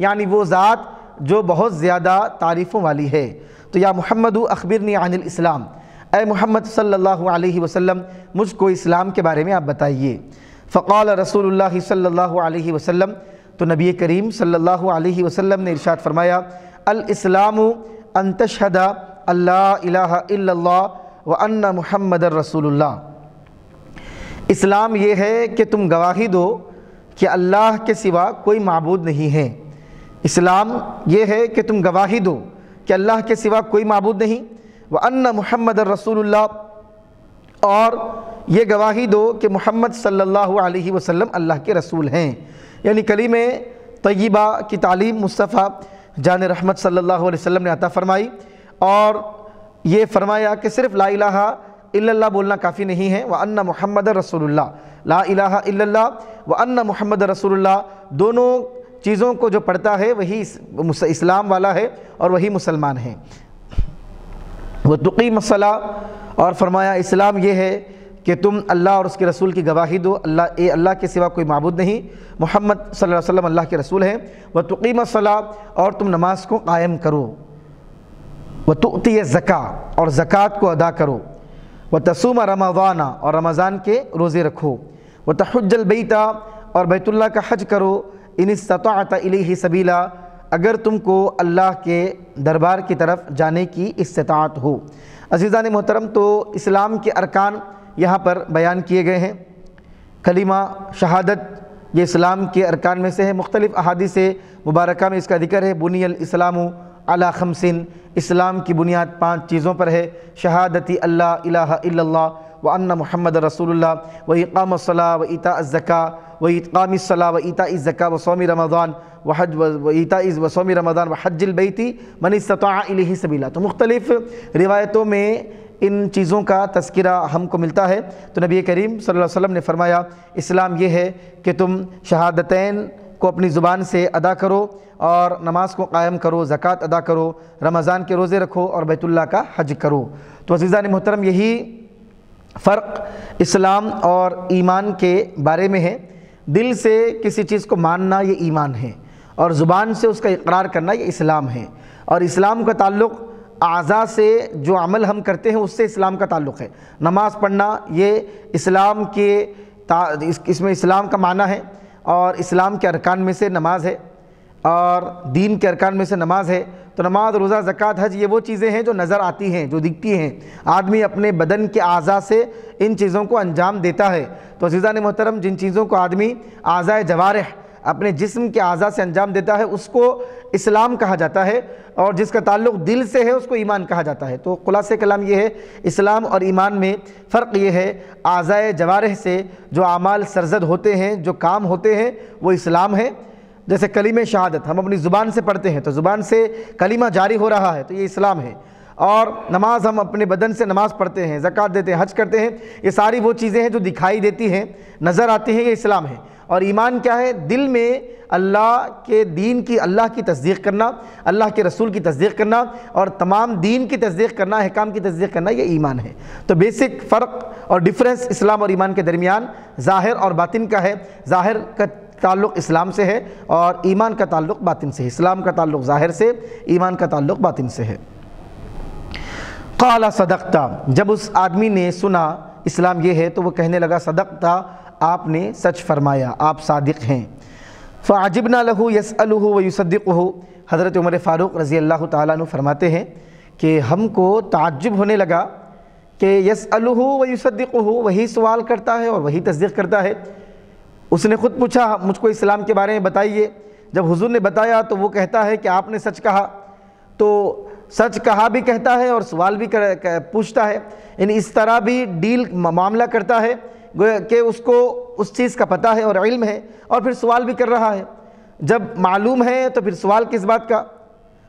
यानी वो ज़ात जो बहुत ज़्यादा तारीफ़ों वाली है। तो या मोहम्मद अखबिरनी अनिल इस्लाम। ए मोहम्मद सल्लल्लाहु अलैहि वसल्लम, मुझको इस्लाम के बारे में आप बताइए। फ़क़ाल रसूलुल्लाह सल्ला वसल्लम। तो नबी करीम सल्ला वसल्लम ने इरशाद फरमाया, अल इस्लाम अन तशहदा अल्लाह व अन्ना मुहम्मद रसूलुल्लाह। इस्लाम ये है कि तुम गवाही दो कि अल्लाह के सिवा कोई मबूद नहीं है। इस्लाम ये है कि तुम गवाही दो कि अल्लाह के सिवा कोई मबूद नहीं। व अन्ना मुहम्मद रसूलुल्लाह। और ये गवाही दो कि मोहम्मद सल्लल्लाहु अलैहि वसल्लम अल्लाह के रसूल हैं। यानी कलीम तय्यबा की तालीम मुस्तफ़ा जान रहमत सल्लल्लाहु अलैहि वसल्लम ने अता फ़रमाई और ये फरमाया कि सिर्फ़ ला इलाहा इल्लल्लाह बोलना काफ़ी नहीं है। व अन्ना मोहम्मद रसूलुल्लाह। ला इलाहा इल्लल्लाह व अन्ना मोहम्मद रसूलुल्लाह दोनों चीज़ों को जो पढ़ता है वही इस्लाम वाला है और वही मुसलमान है। वह तुकी मसला और फरमाया इस्लाम ये है कि तुम अल्लाह और उसके रसूल की गवाही दो। अल्लाह, ए अल्लाह के सिवा कोई मबूद नहीं। मोहम्मद सल्लल्लाहु अलैहि वसल्लम अल्लाह के रसूल हैं। वह तुकी मसला और तुम नमाज़ को कायम करो। व तुती ज़का, और ज़क़़त को अदा करो। व तसूम रमज़ाना, और रमज़ान के रोज़े रखो। व तहजल बेता, और बैतुल्ला का हज करो। इन सतत इली सबीला, अगर तुमको अल्लाह के दरबार की तरफ़ जाने की इस्तात हो। अजीज़ा ने मोहतरम तो इस्लाम के अरकान यहाँ पर बयान किए गए हैं। कलीमा शहादत ये इस्लाम के अरकान में से है। मुख्तलिफ़ अहादी से मुबारक में इसका ज़िक्र है। बुनियल इस्लाम अला खमसिन। इस्लाम की बुनियाद पाँच चीज़ों पर है। शहादती अल्लाह इलाहा इल्लल्लाह व अन्ना मोहम्मद रसूलुल्लाह व इक़ामसला व ईता ज़का व इतकामसला व ईता ज़का व सोमी रमज़ान व हज व ईता व सोमी रमज़ान व हज्जिल बैती। मन सतः सबीला। तो मुख्तलिफ़ रिवायतों में इन चीज़ों का तस्करा हमको मिलता है। तो नबी करीम सल्लल्लाहु अलैहि वसल्लम ने फरमाया, इस्लाम ये है कि तुम शहादतैन को अपनी ज़ुबान से अदा करो और नमाज़ को कायम करो, ज़क़़त अदा करो, रमज़ान के रोज़े रखो और बैतुल्ला का हज करो। तो अजीज़ा ने मोहतरम, यही फ़र्क इस्लाम और ईमान के बारे में है। दिल से किसी चीज़ को मानना ये ईमान है और ज़ुबान से उसका इकरार करना ये इस्लाम है। और इस्लाम का ताल्लुक़ अज़ा से जो अमल हम करते हैं उससे इस्लाम का ताल्लुक़ है। नमाज़ पढ़ना ये इस्लाम के इस, इसमें इस्लाम का माना है और इस्लाम के अरकान में से नमाज़ है और दीन के अरकान में से नमाज़ है। तो नमाज़ रोज़ा ज़क़़त हज ये वो चीज़ें हैं जो नज़र आती हैं जो दिखती हैं। आदमी अपने बदन के अज़ा से इन चीज़ों को अंजाम देता है। तो अजीज़ा ने मोहतरम जिन चीज़ों को आदमी आज़ाए जवारह अपने जिस्म के अज़ा से अंजाम देता है, उसको इस्लाम कहा जाता है और जिसका ताल्लुक़ दिल से है, उसको ईमान कहा जाता है। तो खुलास कलाम ये है, इस्लाम और ईमान में फ़र्क ये है, आज़ाए जवारह से जो आमाल सरजद होते हैं, जो काम होते हैं, वो इस्लाम है। जैसे कलीम शहादत, हम अपनी ज़ुबान से पढ़ते हैं तो ज़ुबान से कलीमा जारी हो रहा है तो ये इस्लाम है। और नमाज़ हम अपने बदन से नमाज़ पढ़ते हैं, ज़क़़त देते हैं, हज करते हैं, ये सारी वो चीज़ें हैं जो दिखाई देती हैं, नज़र आती हैं, ये इस्लाम है। और ईमान क्या है? दिल में अल्लाह के दीन की, अल्लाह की तस्दीक करना, अल्लाह के रसूल की तस्दीक करना और तमाम दीन की तस्दीक करना, अहकाम की तस्दीक करना, ये ईमान है। तो बेसिक फ़र्क और डिफरेंस इस्लाम और ईमान के दरमियान ज़ाहिर और बातिन का है। ज़ाहिर का ताल्लुक़ इस्लाम से है और ईमान का ताल्लुक़ बातिन से है। इस्लाम का ताल्लुक़ ज़ाहिर से, ईमान का ताल्लुक़ बातिन से है। काला सदकता, जब उस आदमी ने सुना, इस्लाम ये है तो वह कहने लगा, सदकता आपने सच फरमाया आप सादिक हैं। फ़ाजिबना लहू यस अलहू व युसद्दिक हज़रत उमर फ़ारूक रज़ी अल्लाह तु फरमाते हैं कि हमको ताज्जुब होने लगा कि यस अलहू व युसद्दिक वही सवाल करता है और वही तस्दीक करता है। उसने ख़ुद पूछा मुझको इस्लाम के बारे में बताइए। जब हुजूर ने बताया तो वो कहता है कि आपने सच कहा। तो सच कहा भी कहता है और सवाल भी कर, कर, पूछता है। यानी इस तरह भी डील मामला करता है। कि उसको, उस चीज़ का पता है और इल्म है और फिर सवाल भी कर रहा है। जब मालूम है तो फिर सवाल किस बात का?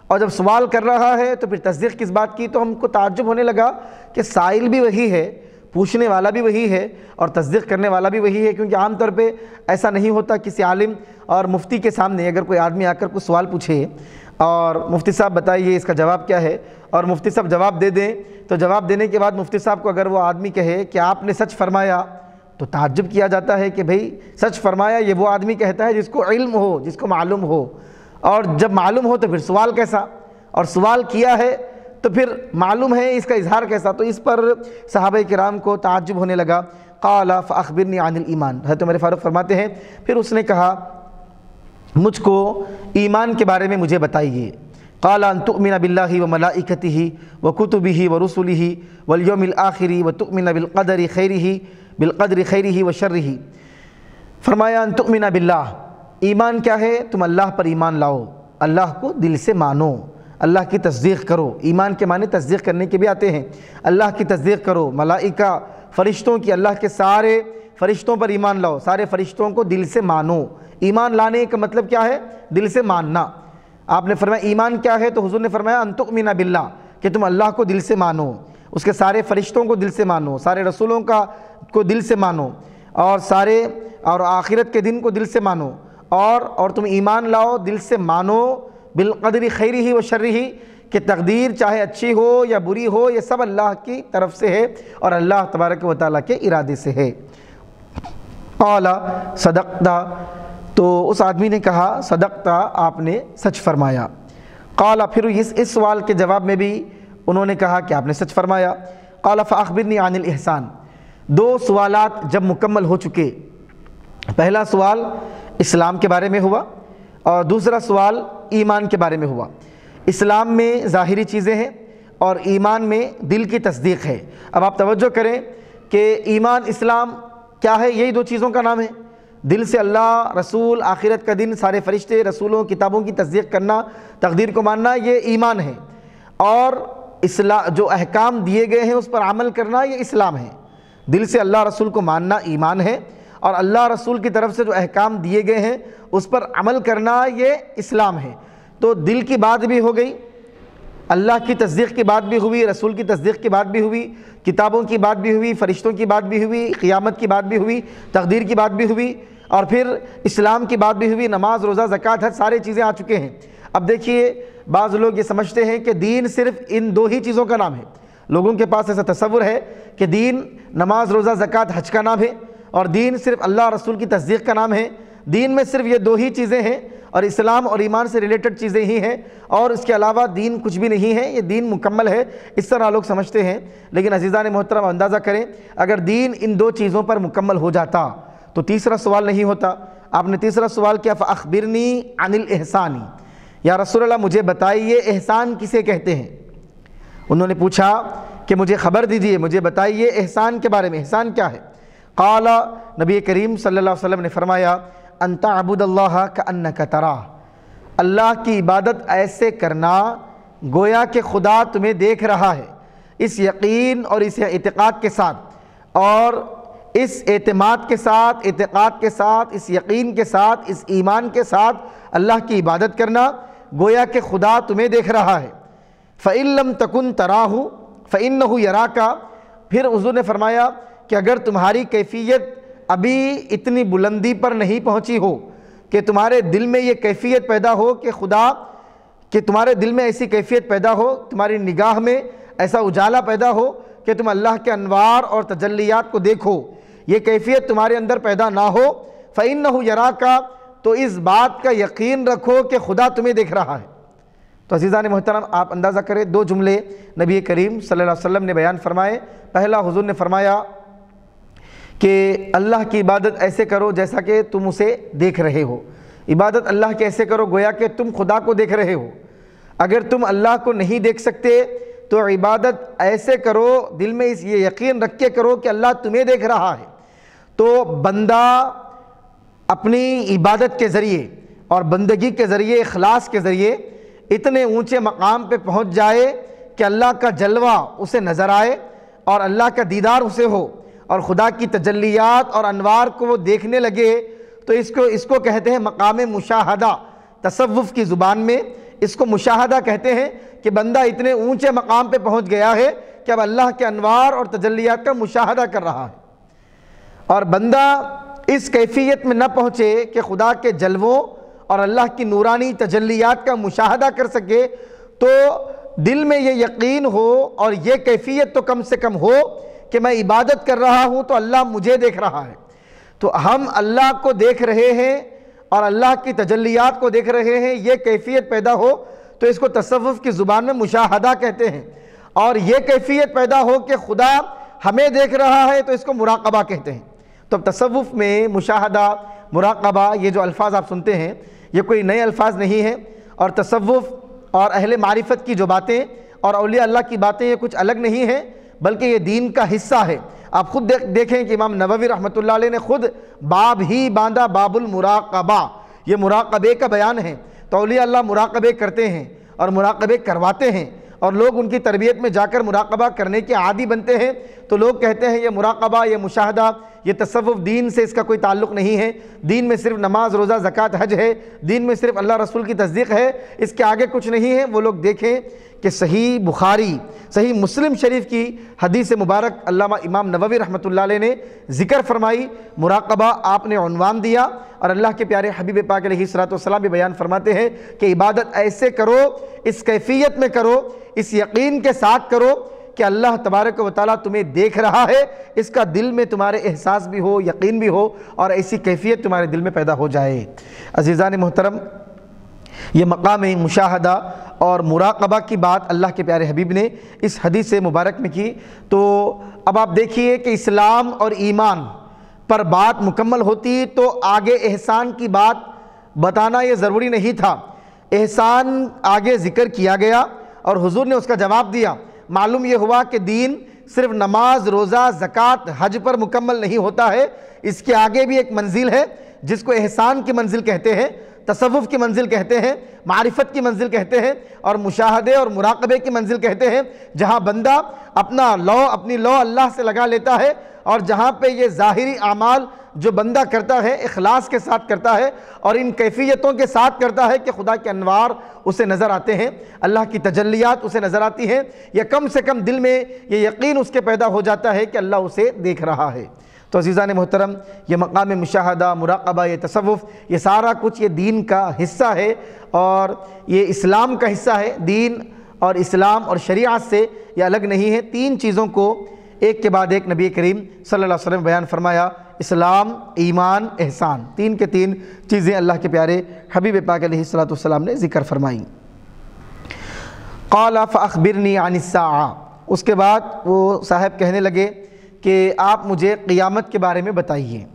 और जब सवाल कर रहा है तो फिर तस्दीक किस बात की? तो हमको ताज्जुब होने लगा कि साइल भी वही है, पूछने वाला भी वही है और तस्दीक करने वाला भी वही है, क्योंकि आम तौर पे ऐसा नहीं होता किसी आलिम और मुफ्ती के सामने अगर कोई आदमी आकर कुछ सवाल पूछे। और मुफ्ती साहब बताइए इसका जवाब क्या है? और मुफ्ती साहब जवाब दे दें तो जवाब देने के बाद मुफ्ती साहब को अगर वो आदमी कहे कि आपने सच फरमाया तो ताज्जुब किया जाता है कि भाई, सच फरमाया, ये वो आदमी कहता है जिसको इल्म हो, जिसको मालूम हो। और जब मालूम हो तो फिर सवाल कैसा? और सवाल किया है तो फिर मालूम है इसका इजहार कैसा? तो इस पर साहब कराम को ताजुब होने लगा। काला फ़ाखबिरनी आनिल ईमान। हज़रत मेरे फ़ारूक फरमाते हैं, फिर उसने कहा, मुझको ईमान के बारे में मुझे बताइए। काला तुमिन बिल्ला व मलाइकती व कुतुबी व रसुली वलयोमिल आखिरी व तुमिन बिलक़दरी खैरी ही बिलक़दर खैरी ही व शर्री ही फरमाया तुमिन बिल्ला ईमान क्या है? तुम अल्लाह पर ईमान लाओ। अल्लाह को दिल से मानो। अल्लाह की तस्दीक करो। ईमान के माने तस्दीक करने के भी आते हैं। अल्लाह की तस्दीक करो। मलाइका, फ़रिश्तों की अल्लाह के सारे फ़रिश्तों पर ईमान लाओ। सारे फ़रिश्तों को दिल से मानो। ईमान लाने का मतलब क्या है? दिल से मानना। आपने फरमाया, ईमान क्या है? तो हुजूर ने फरमाया अंतुकमिना बिल्ला कि तुम अल्लाह को दिल से मानो। उसके सारे फ़रिश्तों को दिल से मानो। सारे रसूलों का को दिल से मानो और सारे और आखिरत के दिन को दिल से मानो और और तुम ईमान लाओ, दिल से मानो बिलकदरी खैरी ही व शर्री ही, कि तकदीर चाहे अच्छी हो या बुरी हो, ये सब अल्लाह की तरफ़ से है और अल्लाह तबारक व ताली के इरादे से है। आला सदकता तो उस आदमी ने कहा, सदकता आपने सच फरमाया। काला, फिर इस इस सवाल के जवाब में भी उन्होंने कहा कि आपने सच फरमाया। काला फ़ाखबिरनी आनिल एहसान दो सवालात जब मुकम्मल हो चुके। पहला सवाल इस्लाम के बारे में हुआ और दूसरा सवाल ईमान के बारे में हुआ। इस्लाम में ज़ाहरी चीज़ें हैं और ईमान में दिल की तस्दीक है। अब आप तवज्जो करें कि ईमान, इस्लाम क्या है? यही दो चीज़ों का नाम है। दिल से अल्लाह, रसूल, आखिरत का दिन, सारे फरिश्ते, रसूलों, किताबों की तस्दीक करना, तकदीर को मानना, ये ईमान है। और इसला, जो अहकाम दिए गए हैं, उस पर अमल करना, ये इस्लाम है। दिल से अल्लाह रसूल को मानना ईमान है और अल्लाह रसूल की तरफ़ से जो अहकाम दिए गए हैं, उस पर अमल करना ये इस्लाम है। तो दिल की बात भी हो गई, अल्लाह की तस्दीक की बात भी हुई, रसूल की तस्दीक की बात भी हुई, किताबों की बात भी हुई, फ़रिश्तों की बात भी हुई, क़ियामत की बात भी हुई, तकदीर की बात भी हुई और फिर इस्लाम की बात भी हुई, नमाज़, रोज़ा, ज़क़़त, हज, सारे चीज़ें आ चुके हैं। अब देखिए, बाज़ लोग ये समझते हैं कि दीन सिर्फ़ इन दो ही चीज़ों का नाम है। लोगों के पास ऐसा तस्वुर है कि दीन, नमाज़, रोज़ा, ज़क़़त, हज का नाम है और दीन सिर्फ़ अल्लाह रसूल की तस्दीक का नाम है। दीन में सिर्फ़ ये दो ही चीज़ें हैं और इस्लाम और ईमान से रिलेटेड चीज़ें ही हैं और इसके अलावा दीन कुछ भी नहीं है, ये दीन मुकम्मल है, इस तरह लोग समझते हैं। लेकिन अजीज़ा ने मोहतरम, अंदाज़ा करें, अगर दीन इन दो चीज़ों पर मुकम्मल हो जाता तो तीसरा सवाल नहीं होता। आपने तीसरा सवाल किया अखबिरनी अनिल एहसानी। या रसोल्ला मुझे बताइए, एहसान किसे कहते हैं? उन्होंने पूछा कि मुझे ख़बर दीजिए, मुझे बताइए एहसान के बारे में, एहसान क्या है? काला, नबी करीम सल्लल्लाहु अलैहि वसल्लम ने फरमाया अंता अबूदल्ला का अन्न का तरा। अल्लाह की इबादत ऐसे करना गोया के खुदा तुम्हें देख रहा है, इस यकीन और इस एतक़ाद के साथ, और इस एतमाद के साथ, एतक़ाद के साथ, इस यकीन के साथ, इस ईमान के साथ अल्लाह की इबादत करना गोया के खुदा तुम्हें देख रहा है। फ़िल्म तकुन तराहू फ़िन यरा का फिर हजूर ने फरमाया कि अगर तुम्हारी कैफियत अभी इतनी बुलंदी पर नहीं पहुँची हो कि तुम्हारे दिल में ये कैफियत पैदा हो कि खुदा, कि तुम्हारे दिल में ऐसी कैफियत पैदा हो, तुम्हारी निगाह में ऐसा उजाला पैदा हो कि तुम अल्लाह के अनवार और तजल्लियात को देखो, ये कैफियत तुम्हारे अंदर पैदा ना हो फ़ैन यरा का तो इस बात का यकीन रखो कि खुदा तुम्हें देख रहा है। तो अजीज़ा ने मोहतरम, आप अंदाज़ा करें, दो जुमले नबी करीम सल्लल्लाहु अलैहि वसल्लम ने बयान फरमाए। पहला हुजूर ने फरमाया कि अल्लाह की इबादत ऐसे करो जैसा कि तुम उसे देख रहे हो। इबादत अल्लाह की ऐसे करो गोया कि तुम खुदा को देख रहे हो। अगर तुम अल्लाह को नहीं देख सकते तो इबादत ऐसे करो, दिल में इस ये यकीन रख के करो कि अल्लाह तुम्हें देख रहा है। तो बंदा अपनी इबादत के ज़रिए और बंदगी के ज़रिए अखलास के ज़रिए इतने ऊँचे मकाम पे पहुँच जाए कि अल्लाह का जलवा उसे नज़र आए और अल्लाह का दीदार उसे हो और ख़ुदा की तजलियात और अनवार को वो देखने लगे तो इसको इसको कहते हैं मकाम मुशाहदा, तसव्वुफ़ की ज़ुबान में। इसको मुशाहदा कहते हैं कि बंदा इतने ऊँचे मकाम पे पहुँच गया है कि अब अल्लाह के अनवार और तजलियात का मुशाहदा कर रहा है। और बंदा इस कैफियत में न पहुँचे कि खुदा के जलवों और अल्लाह की नूरानी तजलियात का मुशाहदा कर सके तो दिल में ये यकीन हो और ये कैफियत तो कम से कम हो कि मैं इबादत कर रहा हूँ तो अल्लाह मुझे देख रहा है। तो हम अल्लाह को देख रहे हैं और अल्लाह की तजलियात को देख रहे हैं, ये कैफियत पैदा हो तो इसको तसव्वुफ़ की ज़ुबान में मुशाहदा कहते हैं। और ये कैफियत पैदा हो कि खुदा हमें देख रहा है तो इसको मुराकबा कहते हैं। तो तसवुफ़ में मुशाहदा, मुराकबा, ये जो अल्फाज आप सुनते हैं ये कोई नए अल्फाज नहीं है। और तसवुफ़ और अहल मारिफत की जो बातें, और अलिया अल्लाह की बातें ये कुछ अलग नहीं है, बल्कि ये दीन का हिस्सा है। आप खुद देख, देखें कि इमाम नबवी रहमत ने खुद बाब ही बांधा बाबुल मुराकबा। ये मुराकबे का बयान है। तो अलिया अल्लाह मुराकबे करते हैं और मुराकबे करवाते हैं। और लोग उनकी तरबियत में जाकर मुराकबा करने के आदि बनते हैं। तो लोग कहते हैं, ये मुराकबा, ये मुशाहदा, ये तसव्वुफ़ दीन से इसका कोई ताल्लुक़ नहीं है। दीन में सिर्फ़ नमाज़, रोज़ा, ज़क़़त, हज है। दीन में सिर्फ़ अल्लाह रसूल की तस्दीक है। इसके आगे कुछ नहीं है। वो लोग देखें कि सही बुखारी, सही मुस्लिम शरीफ की हदीस मुबारक अल्लामा इमाम नबवी रहमत ने ज़िक्र फरमाई। मुराकबा आपने उनवान दिया और अल्लाह के प्यारे हबीब पाक सलाम भी बयान फरमाते हैं कि इबादत ऐसे करो, इस कैफियत में करो, इस यकीन के साथ करो कि अल्लाह तबारक व ताली तुम्हें देख रहा है, इसका दिल में तुम्हारे एहसास भी हो, यकीन भी हो, और ऐसी कैफियत तुम्हारे दिल में पैदा हो जाए। अजीज़ान मोहतरम, ये मकाम मुशाहदा और मुराकबा की बात अल्लाह के प्यारे हबीब ने इस हदीस से मुबारक में की। तो अब आप देखिए कि इस्लाम और ईमान पर बात मुकम्मल होती तो आगे एहसान की बात बताना ये ज़रूरी नहीं था। एहसान आगे ज़िक्र किया गया और हुजूर ने उसका जवाब दिया। मालूम यह हुआ कि दीन सिर्फ़ नमाज़, रोज़ा, ज़क़़त, हज पर मुकम्मल नहीं होता है। इसके आगे भी एक मंजिल है, जिसको एहसान की मंजिल कहते हैं। तसवुफ़ की मंजिल कहते हैं, मारिफत की मंजिल कहते हैं और मुशाहदे और मुराकबे की मंजिल कहते हैं, जहाँ बंदा अपना लौ, अपनी लौ अल्लाह से लगा लेता है और जहाँ पे ये ज़ाहिरी अमाल जो बंदा करता है अखलास के साथ करता है और इन कैफियतों के साथ करता है कि खुदा के अनवार उसे नज़र आते हैं, अल्लाह की तजलियात उसे नज़र आती हैं, या कम से कम दिल में ये यकीन उसके पैदा हो जाता है कि अल्लाह उसे देख रहा है। तो अजीज़ा ने मोहतरम, ये मकाम मुशाहदा, मुराकबा, ये तसवुफ़ ये सारा कुछ ये दीन का हिस्सा है और ये इस्लाम का हिस्सा है। दीन और इस्लाम और शरीत से ये अलग नहीं है। तीन चीज़ों को एक के बाद एक नबी करीम सल्लल्लाहु अलैहि वसल्लम बयान फरमाया, इस्लाम, ईमान, एहसान। तीन के तीन चीज़ें अल्लाह के प्यारे हबीब पाक सलाम ने ज़िक्र फरमाई। कौला फ़ाखबिरनी अनिसा उसके बाद वो साहब कहने लगे कि आप मुझे क़ियामत के बारे में बताइए।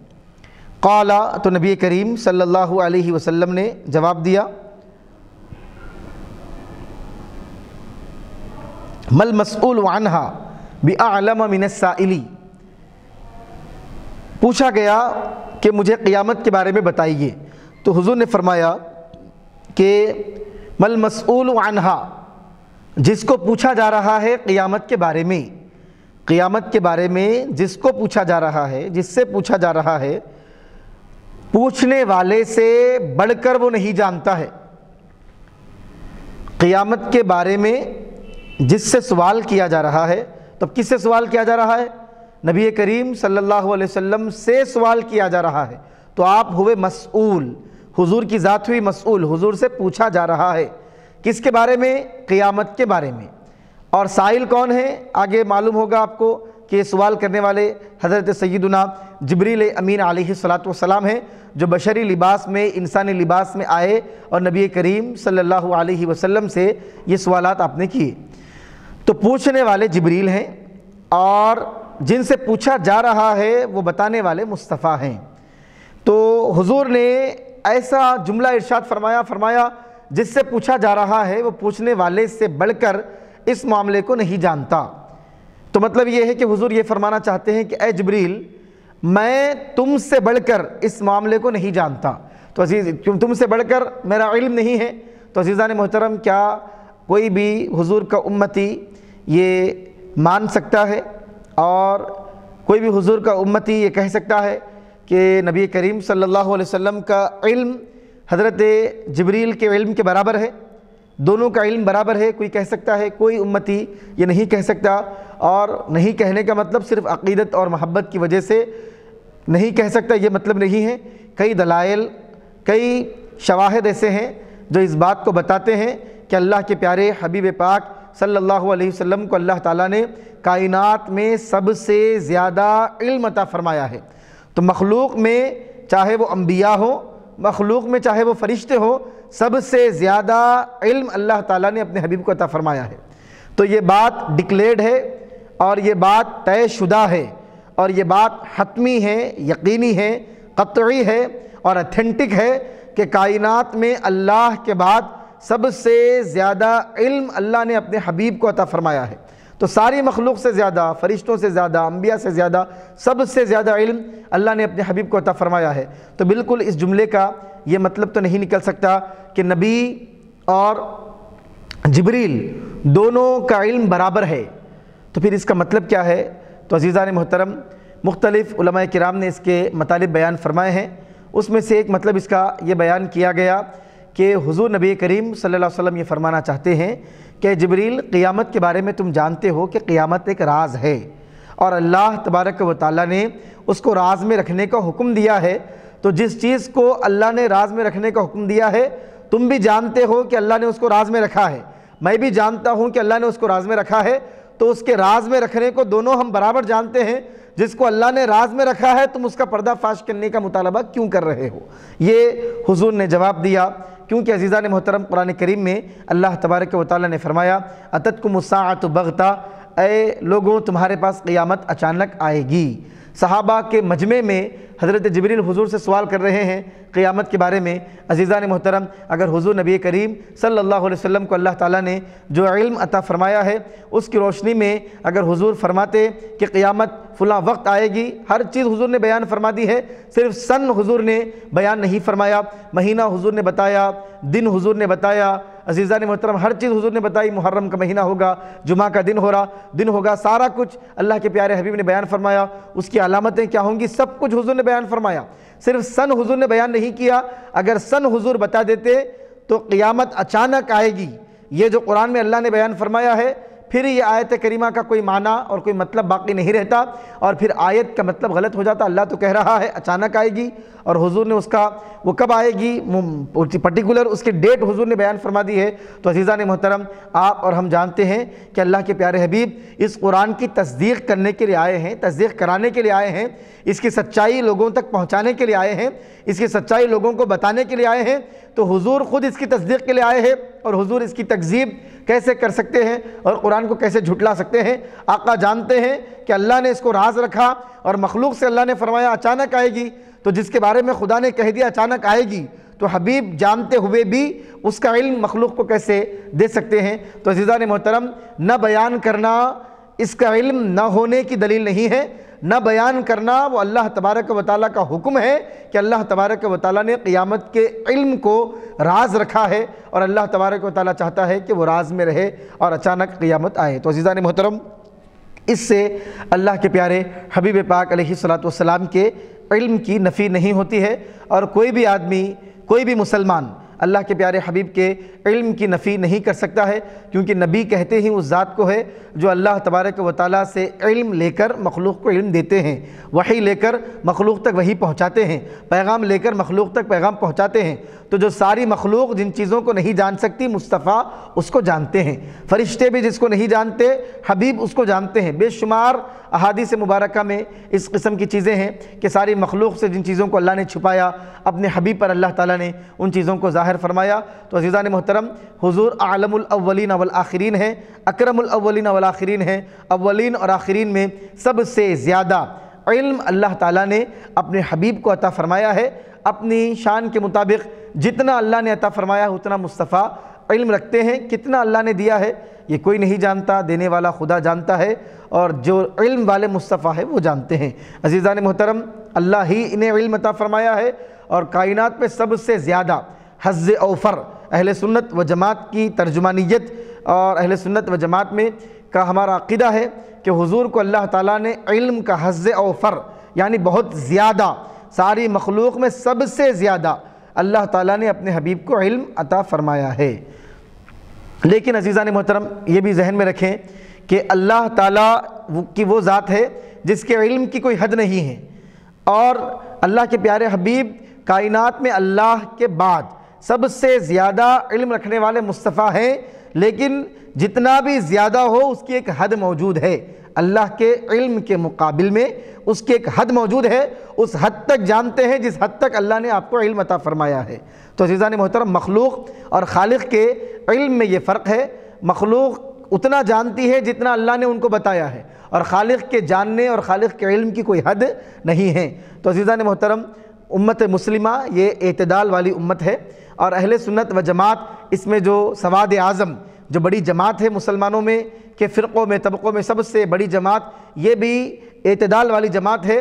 कौला तो नबी करीम सल्लल्लाहु अलैहि वसल्लम ने जवाब दिया, मल मसूल वानहा बिआलम मिनसाइली पूछा गया कि मुझे क़ियामत के बारे में बताइए। तो हुजूर ने फरमाया कि, मल मसूल अनहा, जिसको पूछा जा रहा है क़ियामत के बारे में क़ियामत के बारे में जिसको पूछा जा रहा है, जिससे पूछा जा रहा है, पूछने वाले से बढ़कर वो नहीं जानता है। क़ियामत के बारे में जिससे सवाल किया जा रहा है तो किससे सवाल किया जा रहा है? नबी करीम सल्लल्लाहु अलैहि वसल्लम से सवाल किया जा रहा है। तो आप हुए मसूल हुजूर की ज़ात हुई मसूल हुजूर से पूछा जा रहा है, किसके बारे में? क़ियामत के बारे में। और साइल कौन है? आगे मालूम होगा आपको कि ये सवाल करने वाले हज़रत सैदुना जबरील अमीन सलाम हैं, जो बशरी लिबास में, इंसानी लिबास में आए और नबी करीम सल्लल्लाहु अलैहि वसल्लम से ये सवाल आपने किए। तो पूछने वाले जबरील हैं और जिनसे पूछा जा रहा है, वो बताने वाले मुस्तफ़ा हैं। तो हुजूर ने ऐसा जुमला इरशाद फरमाया फरमाया, जिससे पूछा जा रहा है, वो पूछने वाले से बढ़कर इस मामले को नहीं जानता। तो मतलब ये है कि हुजूर ये फरमाना चाहते हैं कि, ए जबरील, मैं तुमसे बढ़कर इस मामले को नहीं जानता। तो अज़ीज़ तुमसे बढ़कर मेरा इल्म नहीं है? तो अजीज़ा ने मोहतरम, क्या कोई भी हुजूर का उम्मती ये मान सकता है? और कोई भी हुजूर का उम्मती ये कह सकता है कि नबी करीम सल्लल्लाहु अलैहि वसल्लम का इल्म हज़रत जबरील के इल्म के बराबर है? दोनों का इल्म बराबर है, कोई कह सकता है, कोई उम्मती ये नहीं कह सकता। और नहीं कहने का मतलब सिर्फ़ अकीदत और महब्बत की वजह से नहीं कह सकता, ये मतलब नहीं है। कई दलाइल, कई शवाहद ऐसे हैं जो इस बात को बताते हैं कि अल्लाह के प्यारे हबीब पाक सल्लल्लाहु अलैहि वसल्लम को अल्लाह ताला ने कायनात में सबसे ज़्यादा इल्म अता फ़रमाया है। तो मखलूक में चाहे वो अम्बिया हो, मखलूक में चाहे वो फ़रिश्ते हो सबसे ज़्यादा इल्म अल्लाह ताला ने अपने हबीब को अता फ़रमाया है। तो ये बात डिक्लेयर्ड है और ये बात तयशुदा है और ये बात हतमी है, यकीनी है, कतई है और अथेंटिक है कि कायनात में अल्लाह के बाद सबसे ज़्यादा इल्म अल्लाह ने अपने हबीब को अता फ़रमाया है। तो सारी मखलूक से ज़्यादा, फ़रिश्तों से ज़्यादा अम्बिया से ज़्यादा सबसे ज़्यादा इल्म अल्लाह ने अपने हबीब को अता फ़रमाया है। तो बिल्कुल इस जुमले का ये मतलब तो नहीं निकल सकता कि नबी और जबरील दोनों का इल्म बराबर है। तो फिर इसका मतलब क्या है? तो अजीज़ा ने मोहतरम, मुख्तलिफ़ कराम ने इसके मतलब बयान फरमाए हैं। उसमें से एक मतलब इसका ये बयान किया गया कि हुजूर नबी करीम सल्लल्लाहु अलैहि वसल्लम ये फरमाना चाहते हैं कि जबरील, क़ियामत के बारे में तुम जानते हो कि क़ियामत एक राज है। और अल्लाह तबारक व ताली ने उसको राज में रखने का हुक्म दिया है। तो जिस चीज़ को अल्लाह ने राज में रखने का हुक्म दिया है, तुम भी जानते हो कि अल्लाह ने उसको राज में रखा है। मैं भी जानता हूँ कि अल्लाह ने उसको राज में रखा है। तो उसके राज में रखने को दोनों हम बराबर जानते हैं। जिसको अल्लाह ने राज में रखा है, तुम उसका पर्दाफाश करने का मुतालबा क्यों कर रहे हो? ये हुजूर ने जवाब दिया। क्योंकि अजीज़ा ने मोहतरम कुरान करीम में अल्लाह तबारक व ने फरमाया अतत को मुसात बगता ए लोगों, तुम्हारे पास क़ियामत अचानक आएगी। सहाबा के मजमे में हज़रत जबरील हुजूर से सवाल कर रहे हैं क़ियामत के बारे में। अजीज़ा ने मोहतरम, अगर हुजूर नबी करीम सल्लल्लाहु अलैहि वसल्लम को अल्लाह ताला ने जो इल्म अता फ़रमाया है, उसकी रोशनी में अगर हुजूर फरमाते कि क़ियामत फ़ुला वक्त आएगी, हर चीज़ हुजूर ने बयान फरमा दी है, सिर्फ़ सन हुजूर ने बयान नहीं फरमाया, महीना हुजूर ने बताया, दिन हुजूर ने बताया अजीज़ा ने मोहतरम, हर चीज़ हुजूर ने बताई, मुहर्रम का महीना होगा जुमा का दिन हो रहा, दिन होगा, सारा कुछ अल्लाह के प्यारे हबीब ने बयान फरमाया, उसकी अलामतें क्या होंगी, सब कुछ हुजूर ने बयान फरमाया। सिर्फ़ सन हुजूर ने बयान नहीं किया, अगर सन हुजूर बता देते तो क़ियामत अचानक आएगी। ये जो कुरान में अल्लाह ने बयान फरमाया है, फिर ये आयत करीमा का कोई माना और कोई मतलब बाकी नहीं रहता, और फिर आयत का मतलब गलत हो जाता, अल्लाह तो कह रहा है, अचानक आएगी और हुजूर ने उसका, वो कब आएगी? पर्टिकुलर उसकी डेट हुजूर ने बयान फरमा दी है। तो अजीज़ा ने, मोहतरम, आप और हम जानते हैं कि अल्लाह के प्यारे हबीब इस कुरान की तस्दीक करने के लिए आए हैं, तस्दीक कराने के लिए आए हैं, इसकी सच्चाई लोगों तक पहुँचाने के लिए आए हैं, इसकी सच्चाई लोगों को बताने के लिए आए हैं तो हुजूर ख़ुद इसकी तस्दीक के लिए आए हैं और हुजूर इसकी तकजीब कैसे कर सकते हैं और कुरान को कैसे झुटला सकते हैं। आका जानते हैं कि अल्लाह ने इसको राज रखा और मखलूक से अल्लाह ने फरमाया, अचानक आएगी तो जिसके बारे में खुदा ने कह दिया, अचानक आएगी तो हबीब जानते हुए भी उसका इल्म मखलूक को कैसे दे सकते हैं? तो अजीज़ा ने मोहतरम, न बयान करना, इसका इल्म न होने की दलील नहीं है। न बयान करना, वो अल्लाह तबारक व ताली का हुक्म है कि अल्लाह तबारक व ताली ने क़ियामत के इल्म को राज रखा है और अल्लाह तबारक व चाहता है कि वो राज में रहे और अचानक क़ियामत आए। तो अजीज़ा ने मोहतरम, इससे अल्लाह के प्यारे हबीब पाक सलाम के इल्म की नफ़ी नहीं होती है और कोई भी आदमी कोई भी मुसलमान अल्लाह के प्यारे हबीब के इल्म की नफ़ी नहीं कर सकता है, क्योंकि नबी कहते ही उस ज़ात को है जो अल्लाह तबारक व ताली से इल्म लेकर मखलूक को इल्म देते हैं। वही लेकर मखलूक तक वही पहुँचाते हैं। पैगाम लेकर मखलूक तक पैगाम पहुँचाते हैं। तो जो सारी मखलूक जिन चीज़ों को नहीं जान सकती, मुस्तफ़ा उसको जानते हैं। फ़रिश्ते भी जिसको नहीं जानते, हबीब उसको जानते हैं। बेशुमार अहादीस मुबारक में इस किस्म की चीज़ें हैं कि सारी मखलूक से जिन चीज़ों को अल्लाह ने छुपाया, अपने हबीब पर अल्लाह ताला ने उन चीज़ों को ज़ाहिर फरमाया तो अजीज़ा ने मोहतरम, हुजूर आलमुलअवलिन अवल आखिरीन है अक्रमुलअवलिन अवल आखिरीन है अवलिन और आखिरीन में सबसे ज़्यादा इल्म अल्लाह ताला ने अपने हबीब को अता फ़रमाया है। अपनी शान के मुताबिक जितना अल्लाह ने अता फ़रमाया उतना मुस्तफ़ा इल्म रखते हैं। कितना अल्लाह ने दिया है, ये कोई नहीं जानता, देने वाला खुदा जानता है, और जो इल्म वाले मुस्तफ़ा है, वो जानते हैं। अजीज़ा ने मोहतरम, अल्लाह ही इन्हें इल्म अता फ़रमाया है, और कायनात में सबसे ज़्यादा हज़ अवफ़र अहल सुन्नत व जमात की तर्जुमानीत और अहल सुन्नत व जमात में का हमारा अक़ीदा है कि हुजूर को अल्लाह ताला ने इल्म का हज़ अवफ़र यानी बहुत ज़्यादा, सारी मखलूक में सबसे ज़्यादा अल्लाह ताला ने अपने हबीब को इल्म अता फ़रमाया है। लेकिन अजीज़ा ने मोहतरम, ये भी जहन में रखें कि अल्लाह ताला की वो ज़ात है जिसके इल्म की कोई हद नहीं है। और अल्लाह के प्यारे हबीब, कायनात में अल्लाह के बाद सबसे ज़्यादा इल्म रखने वाले मुस्तफ़ा हैं, लेकिन जितना भी ज़्यादा हो, उसकी एक हद मौजूद है। अल्लाह के इल्म के मुकाबिल में उसकी एक हद मौजूद है। उस हद तक जानते हैं जिस हद तक अल्लाह ने आपको इल्म अता फ़रमाया है। तो अजीज़ा ने मोहतरम, मखलूक और खालिक के इल्म में ये फ़र्क है। मखलूक उतना जानती है जितना अल्लाह ने उनको बताया है। और खालिक के जानने और खालिक के इल्म की कोई हद नहीं है। तो अजीज़ा ने मोहतरम, उम्मत मुस्लिमा, ये अतदाल वाली उम्मत है। और अहल सुन्नत व जमात, इसमें जो सवाद आज़म, जो बड़ी जमात है मुसलमानों में, के फ़िरक़ों में, तबक़ों में सबसे बड़ी जमात, ये भी अतदाल वाली जमात है।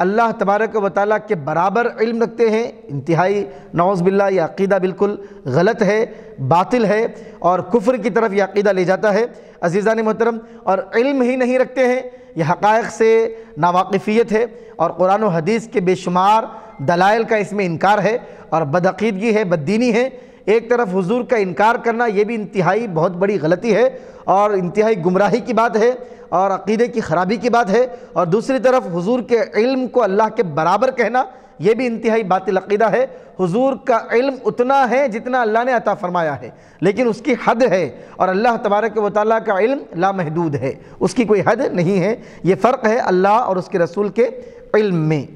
अल्लाह तबारक व ताली के बराबर इल्म रखते हैं। इंतहाई नौज़ बिल्ला यह अक़ीदा बिल्कुल गलत है, बातिल है, और कुफ्र की तरफ़ यह अक़ीदा ले जाता है। अजीज़ा ने मोहतरम, और इल्म ही नहीं रखते हैं। यह हक़ से नावाकफ़ियत है और कुरान हदीस के बेशुमार दलाइल का इसमें इनकार है और बदअीदगी है, बददीनी है। एक तरफ़ हुजूर का इनकार करना, ये भी इंतहाई बहुत बड़ी गलती है और इंतहाई गुमराही की बात है और अकीदे की ख़राबी की बात है। और दूसरी तरफ़ हुजूर के इल्म को अल्लाह के बराबर कहना यह भी इंतहाई बातिल अकीदा है, हुजूर का इल्म उतना है जितना अल्लाह ने अता फ़रमाया है। लेकिन उसकी हद है और अल्लाह तबारक व का इल्म लामहदूद है। उसकी कोई हद नहीं है। ये फ़र्क है अल्लाह और उसके रसूल के इल्म में।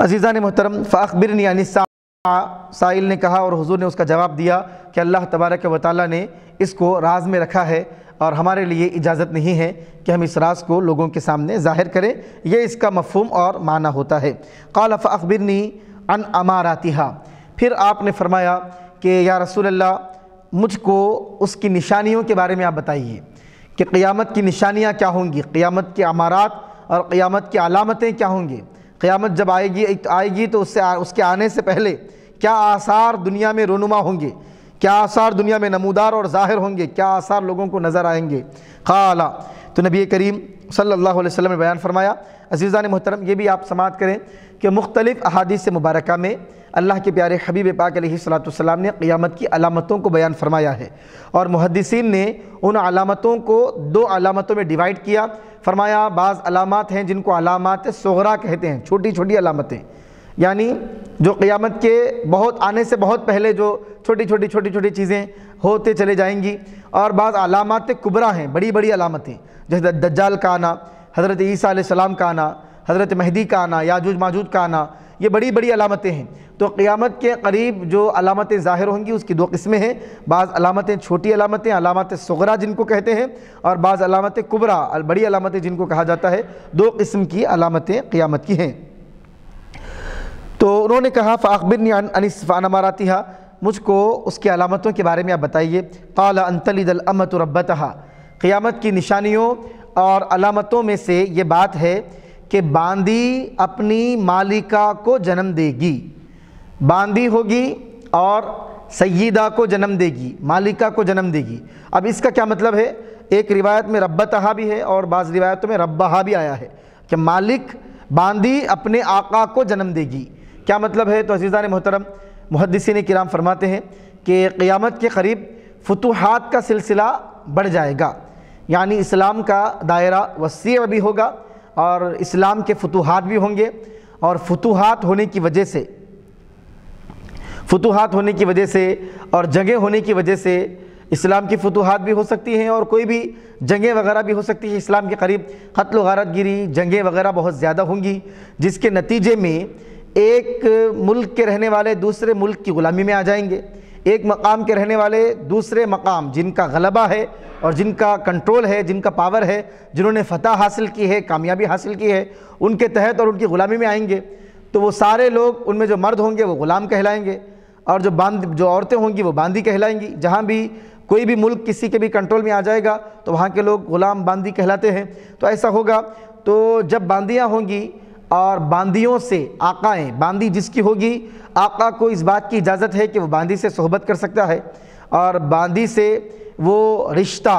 अजीज़ा ने मोहतरम फ़ाखबिर यानी साइल ने कहा और हुजूर ने उसका जवाब दिया कि अल्लाह तबारक व ने इसको राज में रखा है। और हमारे लिए इजाज़त नहीं है कि हम इस राज को लोगों के सामने ज़ाहिर करें। यह इसका मफहम और माना होता है। कालफ़ अखबिरनी अन अमारातिहा। फिर आपने फरमाया कि, या रसूल अल्लाह मुझको उसकी निशानियों के बारे में आप बताइए कि क़ियामत की निशानियाँ क्या होंगी? क़ियामत के अमारात और क़ियामत की अलामतें क्या होंगी? क़ियामत जब आएगी आएगी तो उससे उसके आने से पहले क्या आसार दुनिया में रोनुमा होंगे? क्या आसार दुनिया में नमूदार और ज़ाहिर होंगे? क्या आसार लोगों को नज़र आएँगे? खाला तो नबी करीम सल्लल्लाहु अलैहि वसल्लम ने बयान फरमाया अजीज़ा ने मोहतरम, ये भी आप समात करें कि मुख्तलिफ़ अहादीस मुबारक में अल्लाह के प्यारे हबीब पाक सलाम ने क़ियामत की अलामतों को बयान फरमाया है। और मुहदसिन ने उन अलामतों को दो अलामतों में डिवाइड किया। फरमाया, बाज़ अलामत हैं जिनको अलामत सगरा कहते हैं छोटी छोटी अलामतें। यानी जो क़ियामत के बहुत आने से बहुत पहले जो छोटी छोटी छोटी छोटी चीज़ें होते चले जाएँगी और बाज़ अलामत कुबरा हैं, बड़ी बड़ी अलामतें। जैसे दज्जाल का आना, हज़रत ईसा सलाम का आना, हज़रत महदी का आना, याजूज माजूद का आना, ये बड़ी बड़ी अलामतें हैं। तो क़ियामत के करीब जो अलामतें ज़ाहिर होंगी, उसकी दो किस्में हैं। बाज़ अलामतें छोटी अलामतें, अलामत सगरा जिनको कहते हैं, और बाज़ अलामत कुबरा, बड़ी अलामतें जिनको कहा जाता है। दो किस्म की अलामतें क़ियामत की हैं। तो उन्होंने कहा फ़ाकबिन अनिसफ़ान मारातिहा मुझको उसकी अलामतों के बारे में आप बताइए। काला अनतलिदल अमत रब्बतहा। क़ियामत की निशानियों और अलामतों में से ये बात है कि बांदी अपनी मालिका को जन्म देगी। बांदी होगी और सईदा को जन्म देगी, मालिका को जन्म देगी। अब इसका क्या मतलब है? एक रिवायत में रब्बतहा भी है और बाज़ रिवायतों में रब्बहा भी आया है कि मालिक बांदी अपने आका को जन्म देगी। क्या मतलब है? तो अजीज़ा ने मोहतरम मुहदसिन किराम फरमाते हैं कि क़ियामत के करीब फतूहत का सिलसिला बढ़ जाएगा। यानी इस्लाम का दायरा वसी भी होगा और इस्लाम के फतूहत भी होंगे और फतूहत होने की वजह से, फतूहत होने की वजह से और जगह होने की वजह से इस्लाम की फतूहत भी हो सकती हैं और कोई भी जंगें वगैरह भी हो सकती है। इस्लाम के करीब कत्ल गारत गिरी जंगें वगैरह बहुत ज़्यादा होंगी, जिसके नतीजे में एक मुल्क के रहने वाले दूसरे मुल्क की ग़ुलामी में आ जाएँगे। एक मकाम के रहने वाले दूसरे मकाम, जिनका गलबा है और जिनका कंट्रोल है, जिनका पावर है, जिन्होंने फ़तह हासिल की है, कामयाबी हासिल की है, उनके तहत और उनकी ग़ुलामी में आएँगे। तो वो सारे लोग, उनमें जो मर्द होंगे, वो ग़ुलाम कहलाएँगे और जो बाँध जो औरतें होंगी, वो बांदी कहलाएँगी। जहाँ भी कोई भी मुल्क किसी के भी कंट्रोल में आ जाएगा तो वहाँ के लोग ग़ुलाम बांदी कहलाते हैं। तो ऐसा होगा। तो जब बांदियाँ होंगी और बांदियों से आकाएँ, बांदी जिसकी होगी आका को इस बात की इजाज़त है कि वो बांदी से सोहबत कर सकता है और बांदी से वो रिश्ता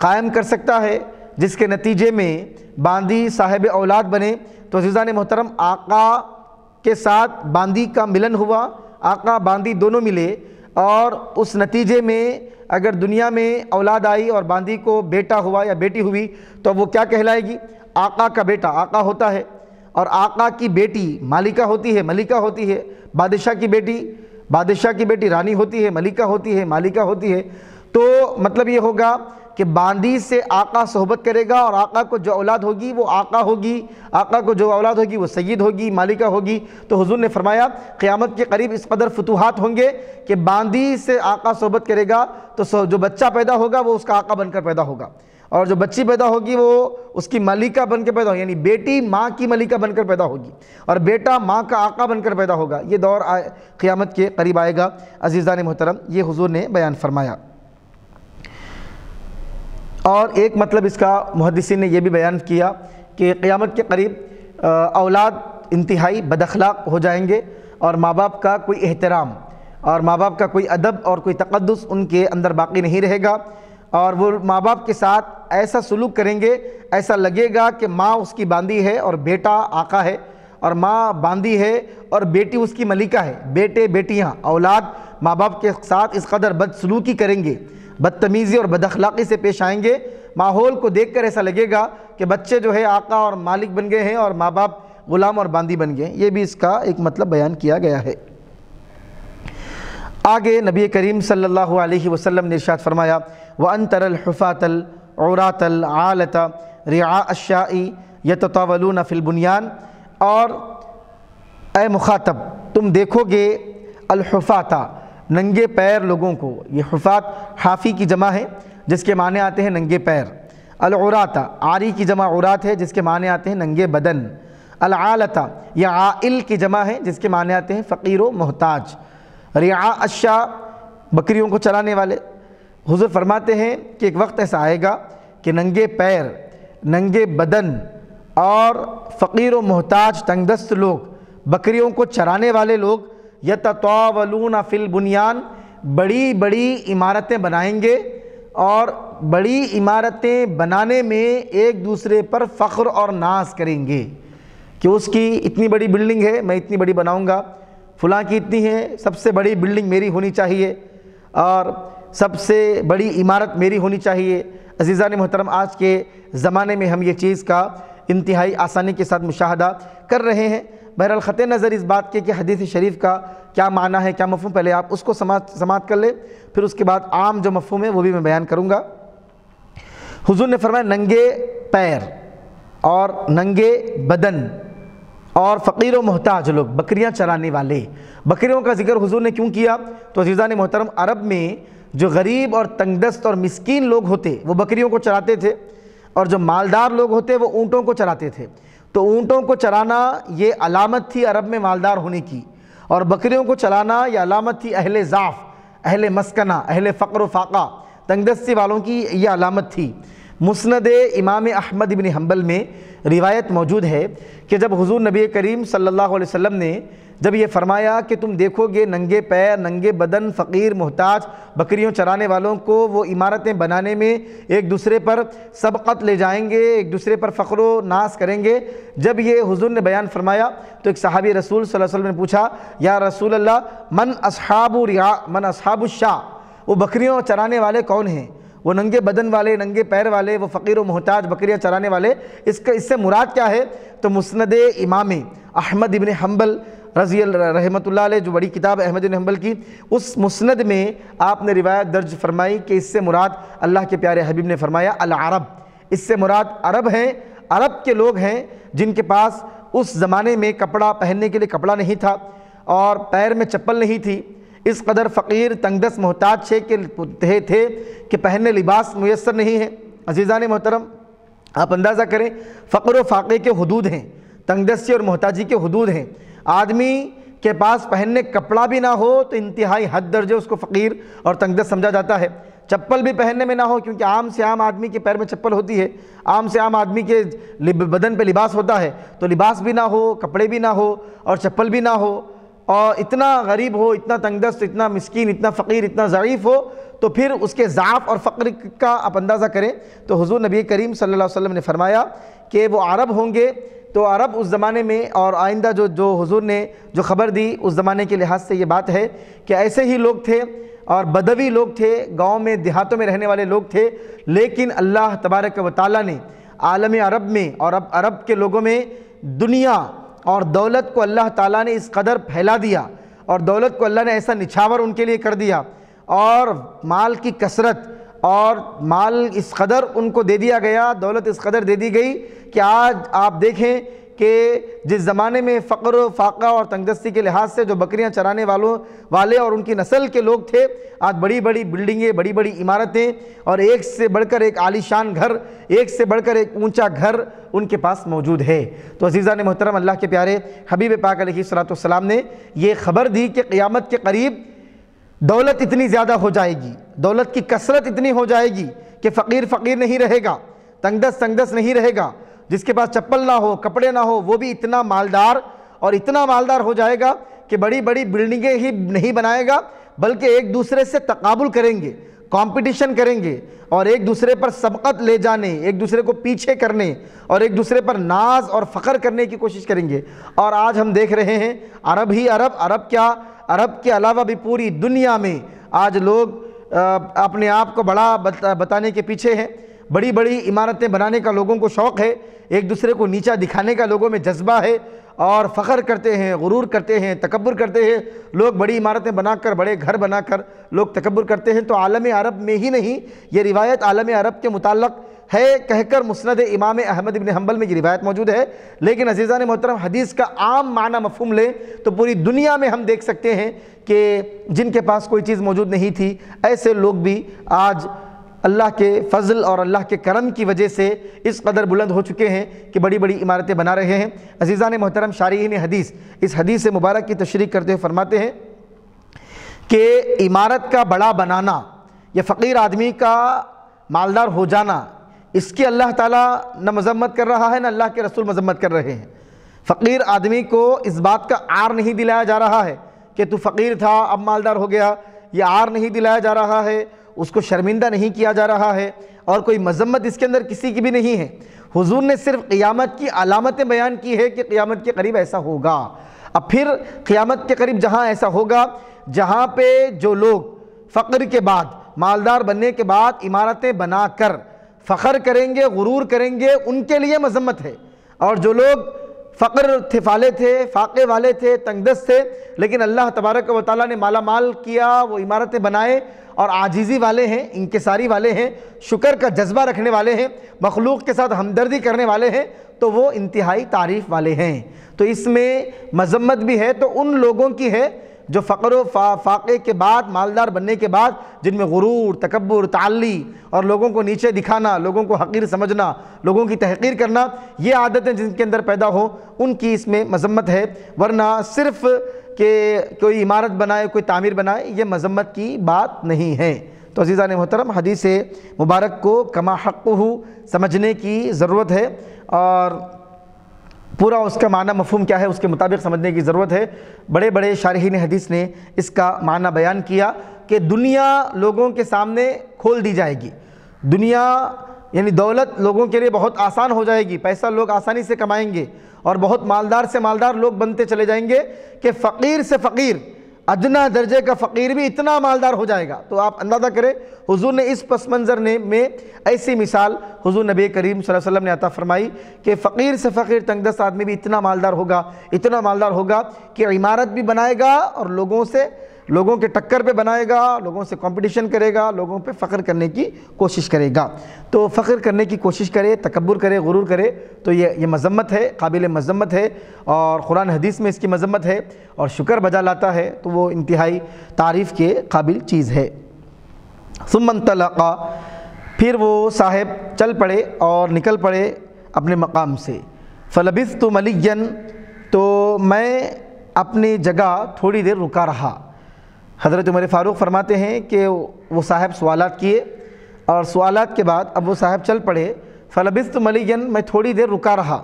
कायम कर सकता है, जिसके नतीजे में बांदी साहिब औलाद बने। तो अजीज़ा ने मोहतरम, आका के साथ बांदी का मिलन हुआ, आका, बांदी दोनों मिले और उस नतीजे में अगर दुनिया में औलाद आई और बांदी को बेटा हुआ या बेटी हुई तो वो क्या कहलाएगी? आका का बेटा, आका होता है। और आका की बेटी मालिका होती है, मलिका होती है, बादशाह की बेटी, बादशाह की बेटी रानी होती है, मलिका होती है, मालिका होती है। तो मतलब ये होगा कि बांदी से आका सोहबत करेगा और आका को जो औलाद होगी वो आका होगी, आका को जो औलाद होगी वो सईद होगी, मालिका होगी। तो हुजूर ने फरमाया, क़यामत के करीब इस कदर फतूहत होंगे कि बांदी से आका सोहबत करेगा तो जो बच्चा पैदा होगा वो उसका आका बनकर पैदा होगा। और जो बच्ची पैदा होगी वो उसकी मलिका बनकर पैदा होगी, यानी बेटी माँ की मलिका बनकर पैदा होगी। और बेटा माँ का आका बनकर पैदा होगा। ये दौर क़यामत के करीब आएगा, अजीज़ा ने मोहतरम, ये हुजूर ने बयान फरमाया। और एक मतलब इसका मुहदसिन ने यह भी बयान किया कि क़यामत के करीब औलाद इंतहाई बदखलाक हो जाएँगे और माँ बाप का कोई एहतराम और माँ बाप का कोई अदब और कोई तकदस उनके अंदर बाकी नहीं रहेगा। और वो माँ बाप के साथ ऐसा सलूक करेंगे, ऐसा लगेगा कि माँ उसकी बांदी है और बेटा आका है, और माँ बांदी है और बेटी उसकी मलिका है। बेटे, बेटियाँ, औलाद माँ बाप के साथ इस कदर बदसलूकी करेंगे, बदतमीज़ी और बदअखलाक़ी से पेश आएँगे। माहौल को देख कर ऐसा लगेगा कि बच्चे जो है आका और मालिक बन गए हैं और माँ बाप ग़ुलाम और बांदी बन गए। ये भी इसका एक मतलब बयान किया गया है। आगे नबी करीम सल्लल्लाहु अलैहि वसल्लम ने इरशाद फरमाया व तरल हफ़ातल औरातल आलत रिया अशाई यतवलून फ़िलबुनियान और ए मुखातब तुम देखोगे अलहफ़ाता नंगे पैर लोगों को ये हफ़ात हाफ़ी की जमा है जिसके माने आते हैं नंगे पैर अलौराता आरी की जमा औरात है जिसके माने आते हैं नंगे बदन अलआलता या आइल की जमा है जिसके माने आते हैं फ़कीर मोहताज रिया अशा बकरियों को चलाने वाले हुजूर फरमाते हैं कि एक वक्त ऐसा आएगा कि नंगे पैर, नंगे बदन और फ़कीर मोहताज तंगदस्त लोग, बकरियों को चराने वाले लोग यतवलून फ़िल बुनियान बड़ी बड़ी इमारतें बनाएँगे और बड़ी इमारतें बनाने में एक दूसरे पर फ़ख्र और नाज करेंगे कि उसकी इतनी बड़ी बिल्डिंग है, मैं इतनी बड़ी बनाऊँगा, फुला की इतनी है, सबसे बड़ी बिल्डिंग मेरी होनी चाहिए और सबसे बड़ी इमारत मेरी होनी चाहिए। अजीज़ा ने मोहतरम, आज के ज़माने में हम ये चीज़ का इंतहाई आसानी के साथ मुशाहदा कर रहे हैं। बहरहाल ख़त नज़र इस बात के कि हदीस शरीफ का क्या माना है, क्या मफहम, पहले आप उसको समात समात कर ले, फिर उसके बाद आम जो मफहम है, वो भी मैं बयान करूँगा। हुजूर ने फरमाया, नंगे पैर और नंगे बदन और फ़कीर मोहताज लोग, बकरियाँ चराने वाले। बकरियों का ज़िक्र हुजूर ने क्यों किया? तो अजीज़ा ने मोहतरम, अरब में जो गरीब और तंगदस्त और मिसकीन लोग होते, वो बकरियों को चराते थे, और जो मालदार लोग होते, वो ऊँटों को चराते थे। तो ऊँटों को चराना ये अलामत थी अरब में मालदार होने की, और बकरियों को चलाना ये अलामत थी अहल ज़ाफ़, अहल मस्कना, अहल फ़क्र फ़ाक़ा, तंगदस्ती वालों की ये अलामत थी। मुस्ंद इमाम अहमद इबन हम्बल में रिवायत मौजूद है कि जब हुजूर नबी करीम सल्लल्लाहु अलैहि वसल्लम ने जब ये फरमाया कि तुम देखोगे नंगे पैर, नंगे बदन, फ़कीर, मोहताज, बकरियों चराने वालों को वो इमारतें बनाने में एक दूसरे पर सबकत ले जाएँगे, एक दूसरे पर फ़ख्र नाश करेंगे। जब ये हुजूर ने बयान फरमाया तो एक सहाबी रसूल सल्लल्लाहु अलैहि वसल्लम ने पूछा, या रसूल अल्लाह मन असहाबु रिया मन असहाबुशाह वो बकरियों चराने वाले कौन हैं? वो नंगे बदन वाले, नंगे पैर वाले, वो फ़कीर व मोहताज, बकरियाँ चराने वाले, इसका, इससे मुराद क्या है? तो मुस्ंद इमाम अहमद इबन हम्बल रज़ी रहमत जो बड़ी किताब अहमद हम्बल की, उस मुस्ंद में आपने रिवायत दर्ज फरमाई कि इससे मुराद अल्लाह के प्यारे हबीब ने फरमाया अल अरब इससे मुराद अरब हैं, अरब के लोग हैं जिनके पास उस ज़माने में कपड़ा पहनने के लिए कपड़ा नहीं था और पैर में चप्पल नहीं थी। इस कदर फ़कीर तंगदस मोहताज छे के थे, थे कि पहनने लिबास मैसर नहीं है। अजीज़ा ने मोहतरम आप अंदाज़ा करें फ़क्र फ़ाक़े के हदूद हैं तंगदस्ती और मोहताजी के हदूद हैं। आदमी के पास पहनने कपड़ा भी ना हो तो इंतहाई हद दर्जे उसको फ़कीर और तंगदस समझा जाता है। चप्पल भी पहनने में ना हो क्योंकि आम से आम आदमी के पैर में चप्पल होती है। आम से आम आदमी के बदन पे लिबास होता है तो लिबास भी ना हो कपड़े भी ना हो और चप्पल भी ना हो। और इतना गरीब हो, इतना तंगदस्त, इतना मिसकीन, इतना फ़कीर, इतना ज़यीफ़ हो तो फिर उसके ज़ाफ़ और फ़क्र का आप अंदाज़ा करें। तो हुजूर नबी करीम सल्लल्लाहु अलैहि वसल्लम ने फरमाया कि वो अरब होंगे। तो अरब उस ज़माने में और आइंदा जो जो हुजूर ने जो ख़बर दी उस ज़माने के लिहाज से ये बात है कि ऐसे ही लोग थे और बदवी लोग थे, गाँव में, देहातों में रहने वाले लोग थे, लेकिन अल्लाह तबारक व ताली ने आलम अरब में और अब अरब के लोगों में दुनिया और दौलत को अल्लाह ताला ने इस कदर फैला दिया और दौलत को अल्लाह ने ऐसा निछावर उनके लिए कर दिया और माल की कसरत और माल इस कदर उनको दे दिया गया, दौलत इस कदर दे दी गई कि आज आप देखें कि जिस ज़माने में फ़क्र, फाका और तंगदस्ती के लिहाज से जो बकरियाँ चराने वालों, वाले और उनकी नस्ल के लोग थे, आज बड़ी बड़ी बिल्डिंगें बड़ी बड़ी इमारतें और एक से बढ़कर एक आलीशान घर, एक से बढ़कर एक ऊँचा घर उनके पास मौजूद है। तो अजीज़ा ने मोहतरम अल्लाह के प्यारे हबीब पाक सलाम ने यह ख़बर दी कि क़ियामत के करीब दौलत इतनी ज़्यादा हो जाएगी, दौलत की कसरत इतनी हो जाएगी कि फ़कीर फ़कीर नहीं रहेगा, तंगदस तंगदस नहीं रहेगा जिसके पास चप्पल ना हो, कपड़े ना हो, वो भी इतना मालदार और इतना मालदार हो जाएगा कि बड़ी बड़ी बिल्डिंगें ही नहीं बनाएगा, बल्कि एक दूसरे से तकाबुल करेंगे कंपटीशन करेंगे और एक दूसरे पर सबकत ले जाने, एक दूसरे को पीछे करने और एक दूसरे पर नाज और फ़ख्र करने की कोशिश करेंगे। और आज हम देख रहे हैं, अरब ही अरब अरब क्या? अरब के अलावा भी पूरी दुनिया में आज लोग अपने आप को बड़ा बताने के पीछे हैं। बड़ी बड़ी इमारतें बनाने का लोगों को शौक़ है, एक दूसरे को नीचा दिखाने का लोगों में जज्बा है और फ़ख्र करते हैं, गुरूर करते हैं तकबर करते हैं। लोग बड़ी इमारतें बनाकर, बड़े घर बनाकर लोग तकबर करते हैं। तो आलम अरब में ही नहीं, ये रिवायत आलम अरब के मुतल है, कहकर मुस्ंद इमाम अहमद इबन हम्बल में ये रिवायत मौजूद है। लेकिन अजीज़ा ने मोहतरम, हदीस का आम माना मफहम ले तो पूरी दुनिया में हम देख सकते हैं कि जिनके पास कोई चीज़ मौजूद नहीं थी, ऐसे लोग भी आज अल्लाह के फ़ज़ल और अल्लाह के करम की वजह से इस कदर बुलंद हो चुके हैं कि बड़ी बड़ी इमारतें बना रहे हैं। अजीज़ा ने मोहतरम शारीन हदीस, इस हदीस से मुबारक की तशरी करते हुए फरमाते हैं कि इमारत का बड़ा बनाना या फ़कीर आदमी का मालदार हो जाना, इसकी अल्लाह ताला न मजम्मत कर रहा है, न अल्लाह के रसूल मजम्मत कर रहे हैं। फ़कीर आदमी को इस बात का आर नहीं दिलाया जा रहा है कि तू फ़कीर था, अब मालदार हो गया, ये आर नहीं दिलाया जा रहा है। उसको शर्मिंदा नहीं किया जा रहा है और कोई मजम्मत इसके अंदर किसी की भी नहीं है। हुजूर ने सिर्फ़ क़ियामत की अलामतें बयान की है कि क़ियामत के करीब ऐसा होगा। अब फिर क़ियामत के करीब जहाँ ऐसा होगा, जहाँ पे जो लोग फ़क्र के बाद, मालदार बनने के बाद इमारतें बनाकर फ़ख्र करेंगे, गुरूर करेंगे, उनके लिए मजम्मत है। और जो लोग फ़क्र थे, फाले थे, फ़ाक़े वाले थे, तंगदस थे, लेकिन अल्लाह तबारक व ताली ने माला माल किया, वो इमारतें बनाए, और आजीज़ी वाले हैं इंकसारी वाले हैं, शुक्र का जज्बा रखने वाले हैं, मखलूक के साथ हमदर्दी करने वाले हैं तो वो इंतहाई तारीफ़ वाले हैं। तो इसमें मजम्मत भी है तो उन लोगों की है जो फ़क्र फा, फ़ाक़े के बाद मालदार बनने के बाद जिनमें गुरूर तकबर ताली और लोगों को नीचे दिखाना लोगों को हकीर समझना लोगों की तहकीर करना ये आदतें जिनके अंदर पैदा हो उनकी इसमें मजम्मत है। वरना सिर्फ़ के कोई इमारत बनाए कोई तामीर बनाए ये मजम्मत की बात नहीं है। तो अजीज़ा ने मोहतरम हदीस मुबारक को कमा हक़ समझने की ज़रूरत है और पूरा उसका माना मफहम क्या है, उसके मुताबिक समझने की ज़रूरत है। बड़े बड़े शारहन हदीस ने इसका माना बयान किया कि दुनिया लोगों के सामने खोल दी जाएगी। दुनिया, यानी दौलत लोगों के लिए बहुत आसान हो जाएगी। पैसा लोग आसानी से कमाएँगे और बहुत मालदार से मालदार लोग बनते चले जाएँगे कि फ़कीर से फ़कीर अदना दर्जे का फ़कीर भी इतना मालदार हो जाएगा। तो आप अंदाज़ा करें, हुजूर ने इस पस मंज़र ने, में ऐसी मिसाल हुजूर नबी करीम वसल्लम ने अता फरमाई कि फ़कीर से फ़कीर तंगदस्त आदमी भी इतना मालदार होगा, इतना मालदार होगा कि इमारत भी बनाएगा और लोगों से लोगों के टक्कर पे बनाएगा, लोगों से कंपटीशन करेगा, लोगों पे फ़ख्र करने की कोशिश करेगा। तो फ़ख्र करने की कोशिश करे तकबर करे, गुरूर करे तो ये ये मजम्मत है, काबिल मजम्मत है, और कुरान हदीस में इसकी मजम्मत है, और शुक्र बजा लाता है तो वो इंतहाई तारीफ़ के काबिल चीज़ है। सुमन तलक़ा, फिर वो साहेब चल पड़े और निकल पड़े अपने मकाम से। फ़लबिस तो मलियन तो मैं अपनी जगह थोड़ी देर रुका रहा। हज़रत उमर फ़ारूक फरमाते हैं कि वो साहब सवालत किए और सवालत के बाद अब वो साहब चल पड़े। फ़लबिस्त मलियन, मैं थोड़ी देर रुका रहा।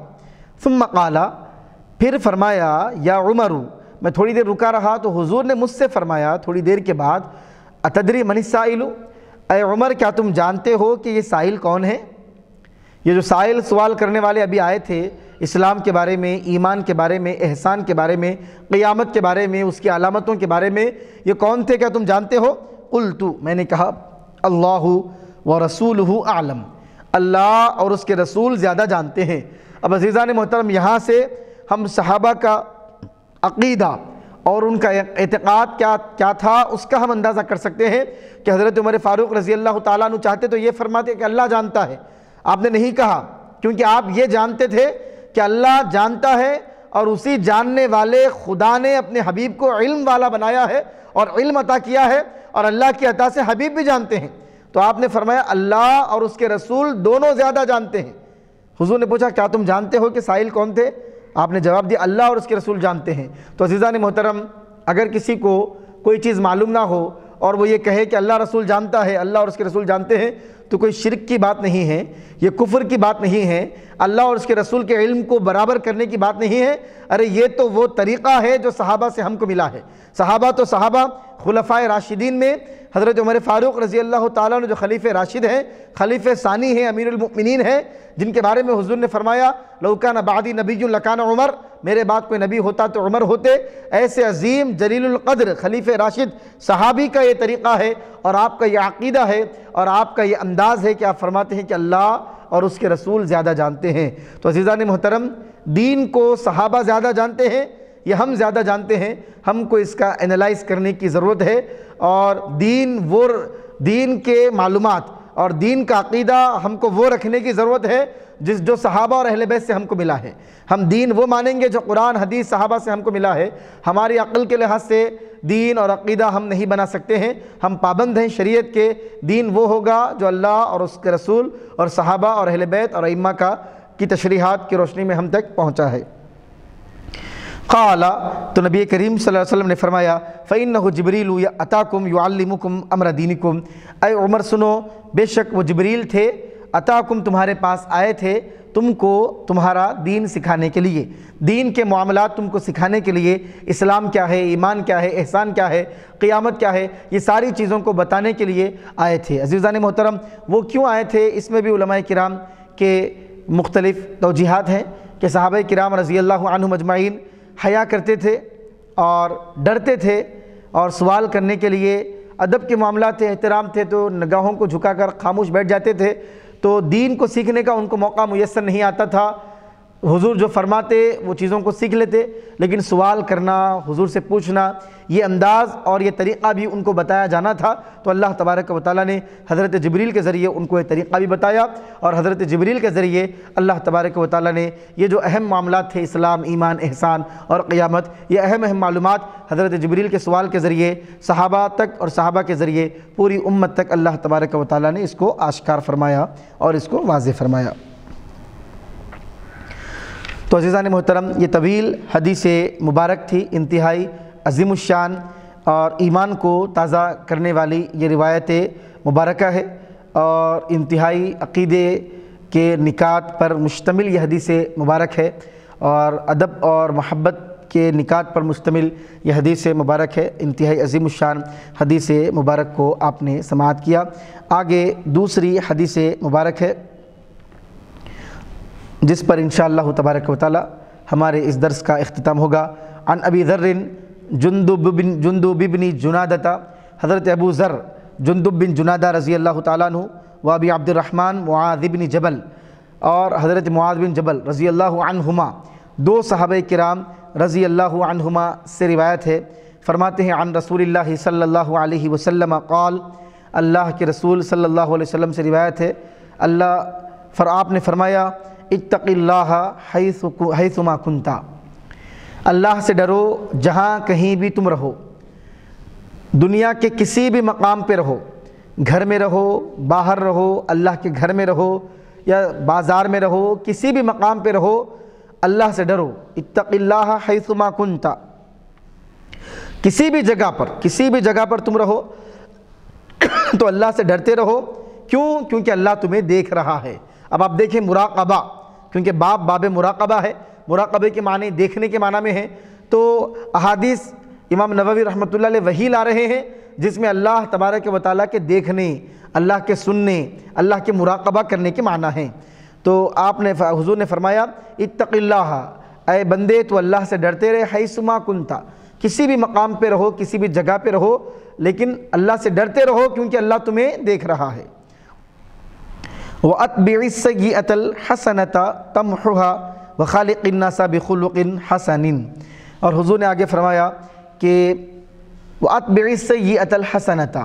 सुम मकाला फिर फरमाया, या उमरू, मैं थोड़ी देर रुका रहा तो हुजूर ने मुझसे फरमाया, थोड़ी देर के बाद, अतदरी मनिसाइलु, अय उमर, क्या तुम जानते हो कि ये साहिल कौन है? ये जो साहिल सवाल करने वाले अभी आए थे, इस्लाम के बारे में, ईमान के बारे में, एहसान के बारे में, क़ियामत के बारे में, उसकी अलामतों के बारे में, ये कौन थे क्या तुम जानते हो? उल तो मैंने कहा, अल्लाह व रसूल आलम। अल्लाह और उसके रसूल ज़्यादा जानते हैं। अब अजीज़ा ने मोहतरम, यहाँ से हम सहाबा का अकीदा और उनका एतक़ाद क्या क्या था, उसका हम अंदाज़ा कर सकते हैं कि हज़रत उमर फ़ारूक रज़ी अल्लाह तु चाहते तो ये फरमाते कि अल्लाह जानता है। आपने नहीं कहा, क्योंकि आप ये जानते थे कि अल्लाह जानता है और उसी जानने वाले खुदा ने अपने हबीब को इल्म वाला बनाया है और इल्म अता किया है और अल्लाह की अता से हबीब भी जानते हैं। तो आपने फरमाया, अल्लाह और उसके रसूल दोनों ज़्यादा जानते हैं। हुजूर ने पूछा, क्या तुम जानते हो कि साहिल कौन थे? आपने जवाब दिया, अल्लाह और उसके रसूल जानते हैं। तो अजीज़ा ने मोहतरम, अगर किसी को कोई चीज़ मालूम ना हो और वो ये कहे कि अल्लाह रसूल जानता है, अल्लाह और उसके रसूल जानते हैं तो कोई शिरक की बात नहीं है, ये कुफर की बात नहीं है, अल्लाह और उसके रसूल के इल्म को बराबर करने की बात नहीं है। अरे ये तो वो तरीक़ा है जो सहाबा से हमको मिला है। सहाबा तो सहाबा खुलफ़ा राशिदीन में हज़रत उमर फ़ारूक रज़ी अल्लाह ताली जो खलीफ राशिद हैं, खलीफ सानी हैं अमीरमिन हैं, जिनके बारे में हुजूर ने फरमाया लौकाना बादी नबी लकाना उमर, मेरे बाद कोई नबी होता तो उमर होते। ऐसे अजीम जलीलकद्र खलीफ राशिद सहाबी का ये तरीक़ा है और आपका ये अकीदा है और आपका ये अंदाज़ है कि आप फरमाते हैं कि अल्लाह और उसके रसूल ज़्यादा जानते हैं। तो अजीज़ा ने मोहतरम, दीन को सहाबा ज़्यादा जानते हैं ये हम ज़्यादा जानते हैं, हमको इसका एनालाइज करने की ज़रूरत है। और दीन वो दीन के मालूम और दीन का अकीदा हमको वो रखने की ज़रूरत है, जिस, जो सहाबा और अहल बैत से हमको मिला है। हम दीन वो मानेंगे जो कुरान, हदीस, सहाबा से हमको मिला है। हमारी अक्ल के लिहाज से दीन और अकीदा हम नहीं बना सकते हैं। हम पाबंद हैं शरीयत के। दीन वो होगा जो अल्लाह और उसके रसूल और सहाबा और अहल बैत और इम्मा का, की तशरीहत की रोशनी में हम तक पहुँचा है। क़ाला तो नबी करीम वसल्लम ने फरमाया फ़ैन जबरील या अताकुम युआलिमुकुम अमर दीनिकुम अय उमर सुनो बेशक वो जबरील थे अताकुम तुम्हारे पास आए थे तुमको तुम्हारा दीन सिखाने के लिए दीन के मामला तुमको सिखाने के लिए इस्लाम क्या है ईमान क्या है एहसान क्या है क़ियामत क्या है ये सारी चीज़ों को बताने के लिए आए थे अजीज़ान मोहतरम वो क्यों आए थे इसमें भी किराम के मुख्तलिफ़ तोजीहत हैं कि साहब कराम रज़ी अल्लाह मजमाइन हया करते थे और डरते थे और सवाल करने के लिए अदब के मामला थे, एहतराम थे तो नगाहों को झुकाकर खामोश बैठ जाते थे। तो दीन को सीखने का उनको मौका मैसर नहीं आता था। हुजूर जो फरमाते, वो चीज़ों को सीख लेते, लेकिन सवाल करना, हुजूर से पूछना, ये अंदाज़ और ये तरीक़ा भी उनको बताया जाना था। तो अल्लाह तबारक व ताली ने हज़रत जबरील के ज़रिए उनको ये तरीक़ा भी बताया और हज़रत जबरील के ज़रिए अल्लाह तबारक व ताली ने ये जो अहम मामला थे, इस्लाम, ईमान, एहसान और क़ियामत, ये अहम अहम मालूम हज़रत जबरील के सवाल के ज़रिए, सहाबा तक और सहाबा के ज़रिए पूरी उम्मत तक अल्लाह तबारक व ताली ने इसको आश्कार फरमाया और इसको वाज फरमाया। तो अजीज़ा ने मोहतरम, ये तवील हदीस मुबारक थी, इंतहाई अजीमशान और ईमान को ताज़ा करने वाली ये रिवायत मुबारक है और इंतहाई अकीदे के निकात पर मुश्तमिल ये हदीस मुबारक है और अदब और महब्बत के निकात पर मुश्तमिल यह हदीस मुबारक है। इंतहाई अजीमशान हदीस मुबारक को आपने समात किया। आगे दूसरी हदीस मुबारक है। जिस पर इन तबारक वाली हमारे इस दर्स का अख्ताम होगा। अन अबी ज़र्रिन जुंदुबिन जुंदुबिबनी जुनादता, हज़रत अबू ज़र जुंदुब बिन जुनादा रज़ी अल्लाह तु व अबी अब्दुलरहमान मुआज़िबन जबल और हज़रत मुआज़ बिन जबल रज़ी अल्लाहुमा दो साहब कराम रज़ी अल्लाहुमा से रिवायत है। फरमाते हैं, अन रसूल सल्लल्लाहु अलैहि क़ाल अल्लाह के रसूल अलैहि वसल्लम से रिवायत है। अल्लाह फर आपने फरमाया इतक़िल्लासुमा कुंता अल्लाह से डरो, जहाँ कहीं भी तुम रहो। दुनिया के किसी भी मकाम पे रहो। घर में रहो, बाहर रहो, अल्लाह के घर में रहो, या बाज़ार में रहो, किसी भी मकाम पे रहो, अल्लाह से डरो। इतक़िल्लासुमा कुंता किसी भी जगह पर, किसी भी जगह पर तुम रहो तो अल्लाह से डरते रहो। क्यों? क्योंकि अल्लाह तुम्हें देख रहा है। अब आप देखें मुराकबा। क्योंकि बाप बाब मुराकबा है। मुराकबे के माने देखने के माना में है। तो अहादीस इमाम नबी रहमत वही ला रहे हैं, जिसमें अल्लाह तबारक व ताली के देखने, अल्लाह के सुनने, अल्लाह के मुराकबा करने के माना है। तो आपने हुजूर ने फरमाया इतक़िल्ला अय बंदे तो अल्लाह से डरते रहे, हैसुमा कुंता। किसी भी मकाम पे रहो, किसी भी जगह पे रहो, लेकिन अल्लाह से डरते रहो क्योंकि अल्लाह तुम्हें देख रहा है। व अतबिसतल हसनता तमहा व खालिकन्नासा बखुलकिन हसनिन और हुजूर ने आगे फरमाया कि सही अतल हसनता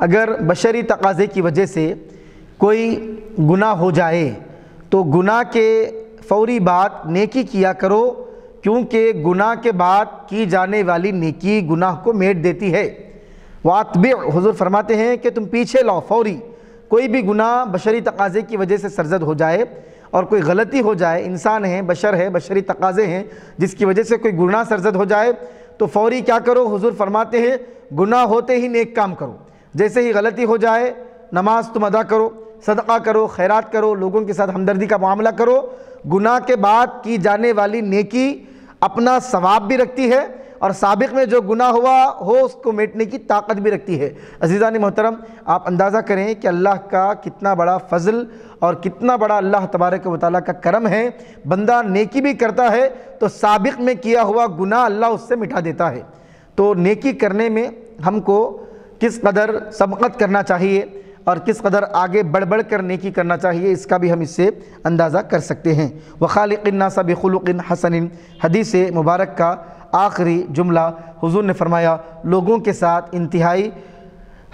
अगर बशरी तकाज़े की वजह से कोई गुनाह हो जाए तो गुनाह के फौरी बाद नेकी किया करो क्योंकि गुनाह के बाद की जाने वाली नेकी गुनाह को मेट देती है वातब हुजूर फरमाते हैं कि तुम पीछे लाओ फौरी कोई भी गुनाह बशरी तकाज़े की वजह से सरजद हो जाए और कोई गलती हो जाए, इंसान है, बशर है, बशरी तकाज़े हैं, जिसकी वजह से कोई गुनाह सरजद हो जाए तो फौरी क्या करो? हुजूर फरमाते हैं, गुनाह होते ही नेक काम करो। जैसे ही गलती हो जाए, नमाज़ तुम अदा करो, सदका करो, खैरात करो, लोगों के साथ हमदर्दी का मामला करो। गुनाह के बाद की जाने वाली नेकी अपना सवाब भी रखती है और सबक में जो गुनाह हुआ हो, उसको मेटने की ताकत भी रखती है। अजीज़ा ने मोहतरम, आप अंदाज़ा करें कि अल्लाह का कितना बड़ा फ़ज़ल और कितना बड़ा अल्लाह तबारक वाली का करम है। बंदा नेकी भी करता है तो सबक में किया हुआ गुनाह अल्लाह उससे मिटा देता है। तो नेकी करने में हमको किस कदर सबकत करना चाहिए और किस कदर आगे बढ़ बढ़ कर नेकी करना चाहिए, इसका भी हम इससे अंदाज़ा कर सकते हैं। वखालिकन्ना सब खलुकिन हसन हदीस मुबारक का आखिरी जुमला हुजूर ने फरमाया, लोगों के साथ इंतहाई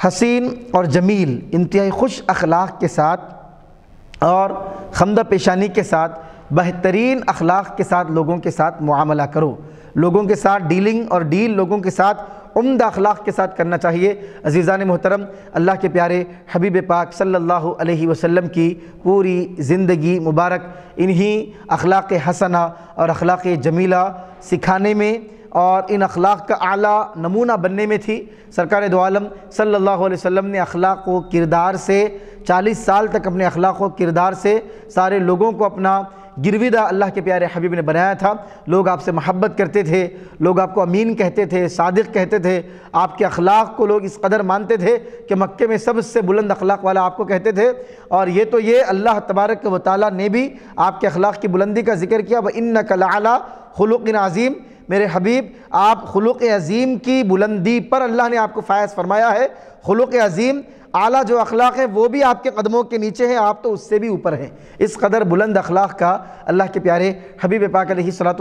हसीन और जमील, इंतहाई खुश अखलाक के साथ और खमदा पेशानी के साथ, बेहतरीन अखलाक के साथ लोगों के साथ मामला करो। लोगों के साथ डीलिंग और डील लोगों के साथ उम्दा अखलाक के साथ करना चाहिए। अजीज़ा ने मोहतरम, अल्लाह के प्यारे हबीब पाक सल्लल्लाहु अलैहि वसल्लम की पूरी ज़िंदगी मुबारक। इन्हीं अखलाक हसना और अखलाक जमीला सिखाने में और इन अखलाक का आला नमूना बनने में थी। सरकार दो आलम सल्लल्लाहु अलैहि वसल्लम ने अखलाक व किरदार से 40 साल तक अपने अखलाक व किरदार से सारे लोगों को अपना गिरविदा अल्लाह के प्यारे हबीब ने बनाया था। लोग आपसे मोहब्बत करते थे, लोग आपको अमीन कहते थे, सादिक कहते थे। आपके अखलाक को लोग इस कदर मानते थे कि मक्के में सबसे बुलंद अखलाक वाला आपको कहते थे। और ये तो ये अल्लाह तबारक व ताली ने भी आपके अखलाक की बुलंदी का ज़िक्र किया। व इन कला खलुक अज़ीम। मेरे हबीब, आप खलुक अज़ीम की बुलंदी पर अल्लाह ने आपको फ़ायज़ फरमाया है। खलुक अज़ीम, आला जो अखलाक है, वो भी आपके कदमों के नीचे हैं, आप तो उससे भी ऊपर हैं। इस कदर बुलंद अखलाक का अल्लाह के प्यारे हबीब पाक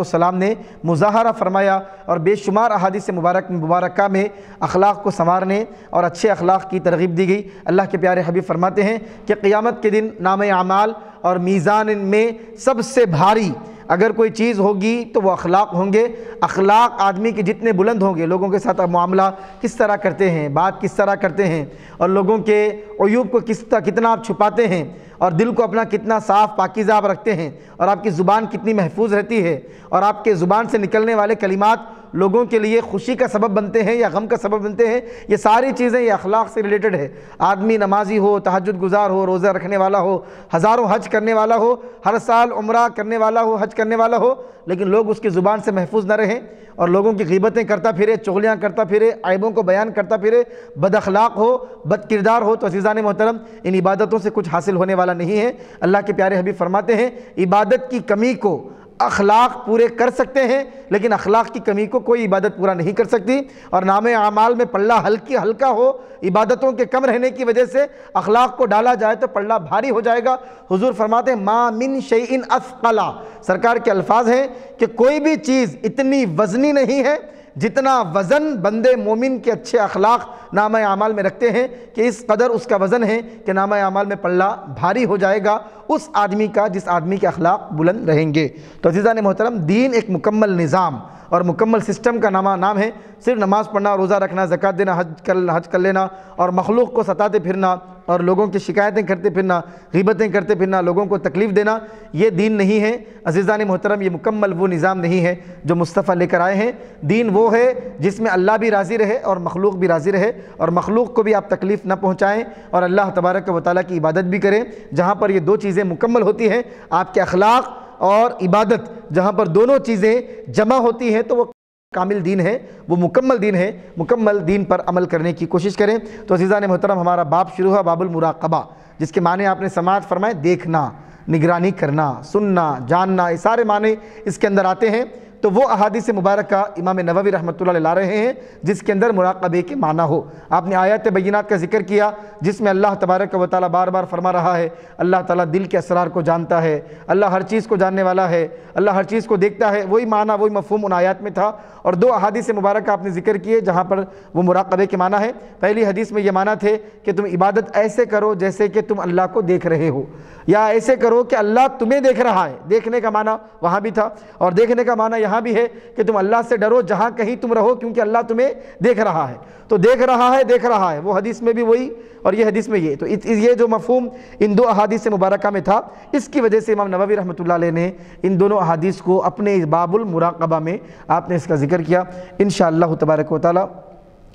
सलाम ने मुजाहरा फरमाया और बेशुमार अहादीस मुबारक मुबारक में अखलाक को संवारने और अच्छे अखलाक की तरगीब दी गई। अल्लाह के प्यारे हबीब फरमाते हैं कि क़ियामत के दिन नाम अमाल और मीज़ान में सबसे भारी अगर कोई चीज़ होगी तो वह अखलाक होंगे। अखलाक आदमी के जितने बुलंद होंगे, लोगों के साथ मामला किस तरह करते हैं, बात किस तरह करते हैं, और लोगों के अयूब को किस कितना आप छुपाते हैं, और दिल को अपना कितना साफ़ पाकिज़ा आप रखते हैं, और आपकी ज़ुबान कितनी महफूज रहती है, और आपके ज़ुबान से निकलने वाले कलिमात लोगों के लिए खुशी का सबब बनते हैं या गम का सबब बनते हैं, ये सारी चीज़ें, ये अखलाक से रिलेटेड है। आदमी नमाजी हो तहजद गुजार हो, रोज़ा रखने वाला हो, हज़ारों हज करने वाला हो, हर साल उम्र करने वाला हो, हज करने वाला हो, लेकिन लोग उसकी ज़ुबान से महफूज न रहें और लोगों की गिबतें करता फिरे, चोगलियाँ करता फिरे, आयबों को बयान करता फिरे, बद अखलाक हो, बद किरदार हो तो अजीज़ान मोहतरम, इन इबादतों से कुछ हासिल होने वाला नहीं है। अल्लाह के प्यारे हबीब फरमाते हैं, इबादत की कमी को अखलाक पूरे कर सकते हैं, लेकिन अखलाक की कमी को कोई इबादत पूरा नहीं कर सकती। और नाम आमाल में पल्ला हल्की हल्का हो, इबादतों के कम रहने की वजह से अखलाक को डाला जाए तो पल्ला भारी हो जाएगा। हुजूर फरमाते मा मिन इन अस्कला सरकार के अल्फाज हैं कि कोई भी चीज़ इतनी वजनी नहीं है जितना वज़न बंदे मोमिन के अच्छे अखलाक नाम आमाल में रखते हैं कि इस कदर उसका वज़न है कि नाम आमाल में पल्ला भारी हो जाएगा उस आदमी का जिस आदमी के अखलाक बुलंद रहेंगे। तो अजीज़ा ने मोहतरम, दीन एक मुकम्मल निज़ाम और मुकम्मल सिस्टम का नामा नाम है। सिर्फ़ नमाज़ पढ़ना, रोज़ा रखना, ज़क़़त देना, हज कर हज कर लेना और मखलूक को सताते फिरना और लोगों की शिकायतें करते फिरना, गिबतें करते फिरना, लोगों को तकलीफ़ देना, ये दीन नहीं है। अजीज़ान मोहतरम, ये मुकम्मल वो निज़ाम नहीं है जो मुस्तफ़ा लेकर आए हैं। दीन वो है जिसमें अल्लाह भी राज़ी रहे और मखलूक भी राज़ी रहे और मखलूक को भी आप तकलीफ़ न पहुँचाएँ और अल्लाह तबारक व ताली की इबादत भी करें। जहाँ पर ये दो चीज़ें मुकम्मल होती हैं, आपके अखलाक और इबादत, जहाँ पर दोनों चीज़ें जमा होती हैं तो वो कामिल दीन है, वो मुकम्मल दीन है, मुकम्मल दीन पर अमल करने की कोशिश करें। तो अजीज़ा ने मोहतरम, हमारा बाप शुरू हुआ बाबुल मुराकबा, जिसके माने आपने समाज फरमाए, देखना, निगरानी करना, सुनना, जानना, ये सारे माने इसके अंदर आते हैं। तो वो अहादीस मुबारक इमाम नववी रहमत ला रहे हैं, जिसके अंदर मुराकबे के माना हो। आपने आयत बैनात का ज़िक्र किया, जिसमें अल्लाह तबारक व ताली बार बार फरमा रहा है, अल्लाह ताला दिल के असरार को जानता है, अल्लाह हर चीज़ को जानने वाला है, अल्लाह हर चीज़ को देखता है, वही माना, वही मफहम उन आयात में था। और दो अहादीस मुबारक आपने ज़िक्र किए, जहाँ पर वो मुराकबे के माना है। पहली हदीस में ये माना थे कि तुम इबादत ऐसे करो जैसे कि तुम अल्लाह को देख रहे हो, या ऐसे करो कि अल्लाह तुम्हें देख रहा है। देखने का माना वहाँ भी था, और देखने का माना यहाँ भी है कि तुम अल्लाह से डरो, जहाँ कहीं तुम रहो, क्योंकि अल्लाह तुम्हें देख रहा है। तो देख रहा है, देख रहा है। वो हदीस में भी वही, और ये हदीस में ये। तो ये जो मफहम इन दो अहादीस मुबारक में था, इसकी वजह से इमाम नबी रहमत ने इन दोनों अहादीस को अपने बाबुल मुराकबा में आपने इसका ज़िक्र किया। इन शह तबारक वाली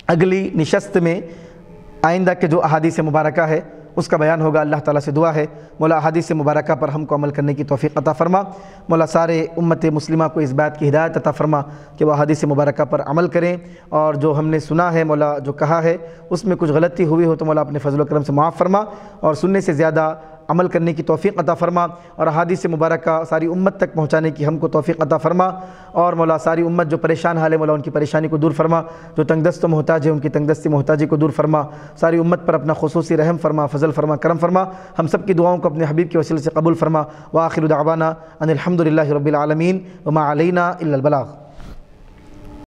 अगली नशस्त में आइंदा के जो अहादीस मुबारक है उसका बयान होगा। अल्लाह ताला से दुआ है। मौला हदीस मुबारक पर हमको अमल करने की तोफ़ी अता फ़रमा। मौला सारे उम्मत मुस्लिमा को इस बात की हिदायत अता फ़रमा कि वह हदीस मुबारक पर अमल करें और जो हमने सुना है, मौला जो कहा है, उसमें कुछ गलती हुई हो तो मौला अपने फजल करम से माफ़ फरमा और सुनने से ज़्यादा अमल करने की तोफ़ी अदा फ़रमा। और हादिस मुबारक का सारी उम्मत तक पहुँचाने की हमको तोफ़ी अदा फ़रमा। और मौला सारी उम्मत जो परेशान हाल है, मौला उनकी परेशानी को दूर फरमा। जो तंगदस्त मोहताज है, उनकी तंगदस्ती मोहताजी को दूर फरमा। सारी उम्मत पर अपना खसूस रहम फरमा, फ़जल फरमा, करम फरमा। हम सब की दुआओं को अपने हबीब के वसीले से कबूल फरमा। व आखिर दावाना अनिलहमदिल्ला रबालमीन वमा अलैना इल्लल बलाग।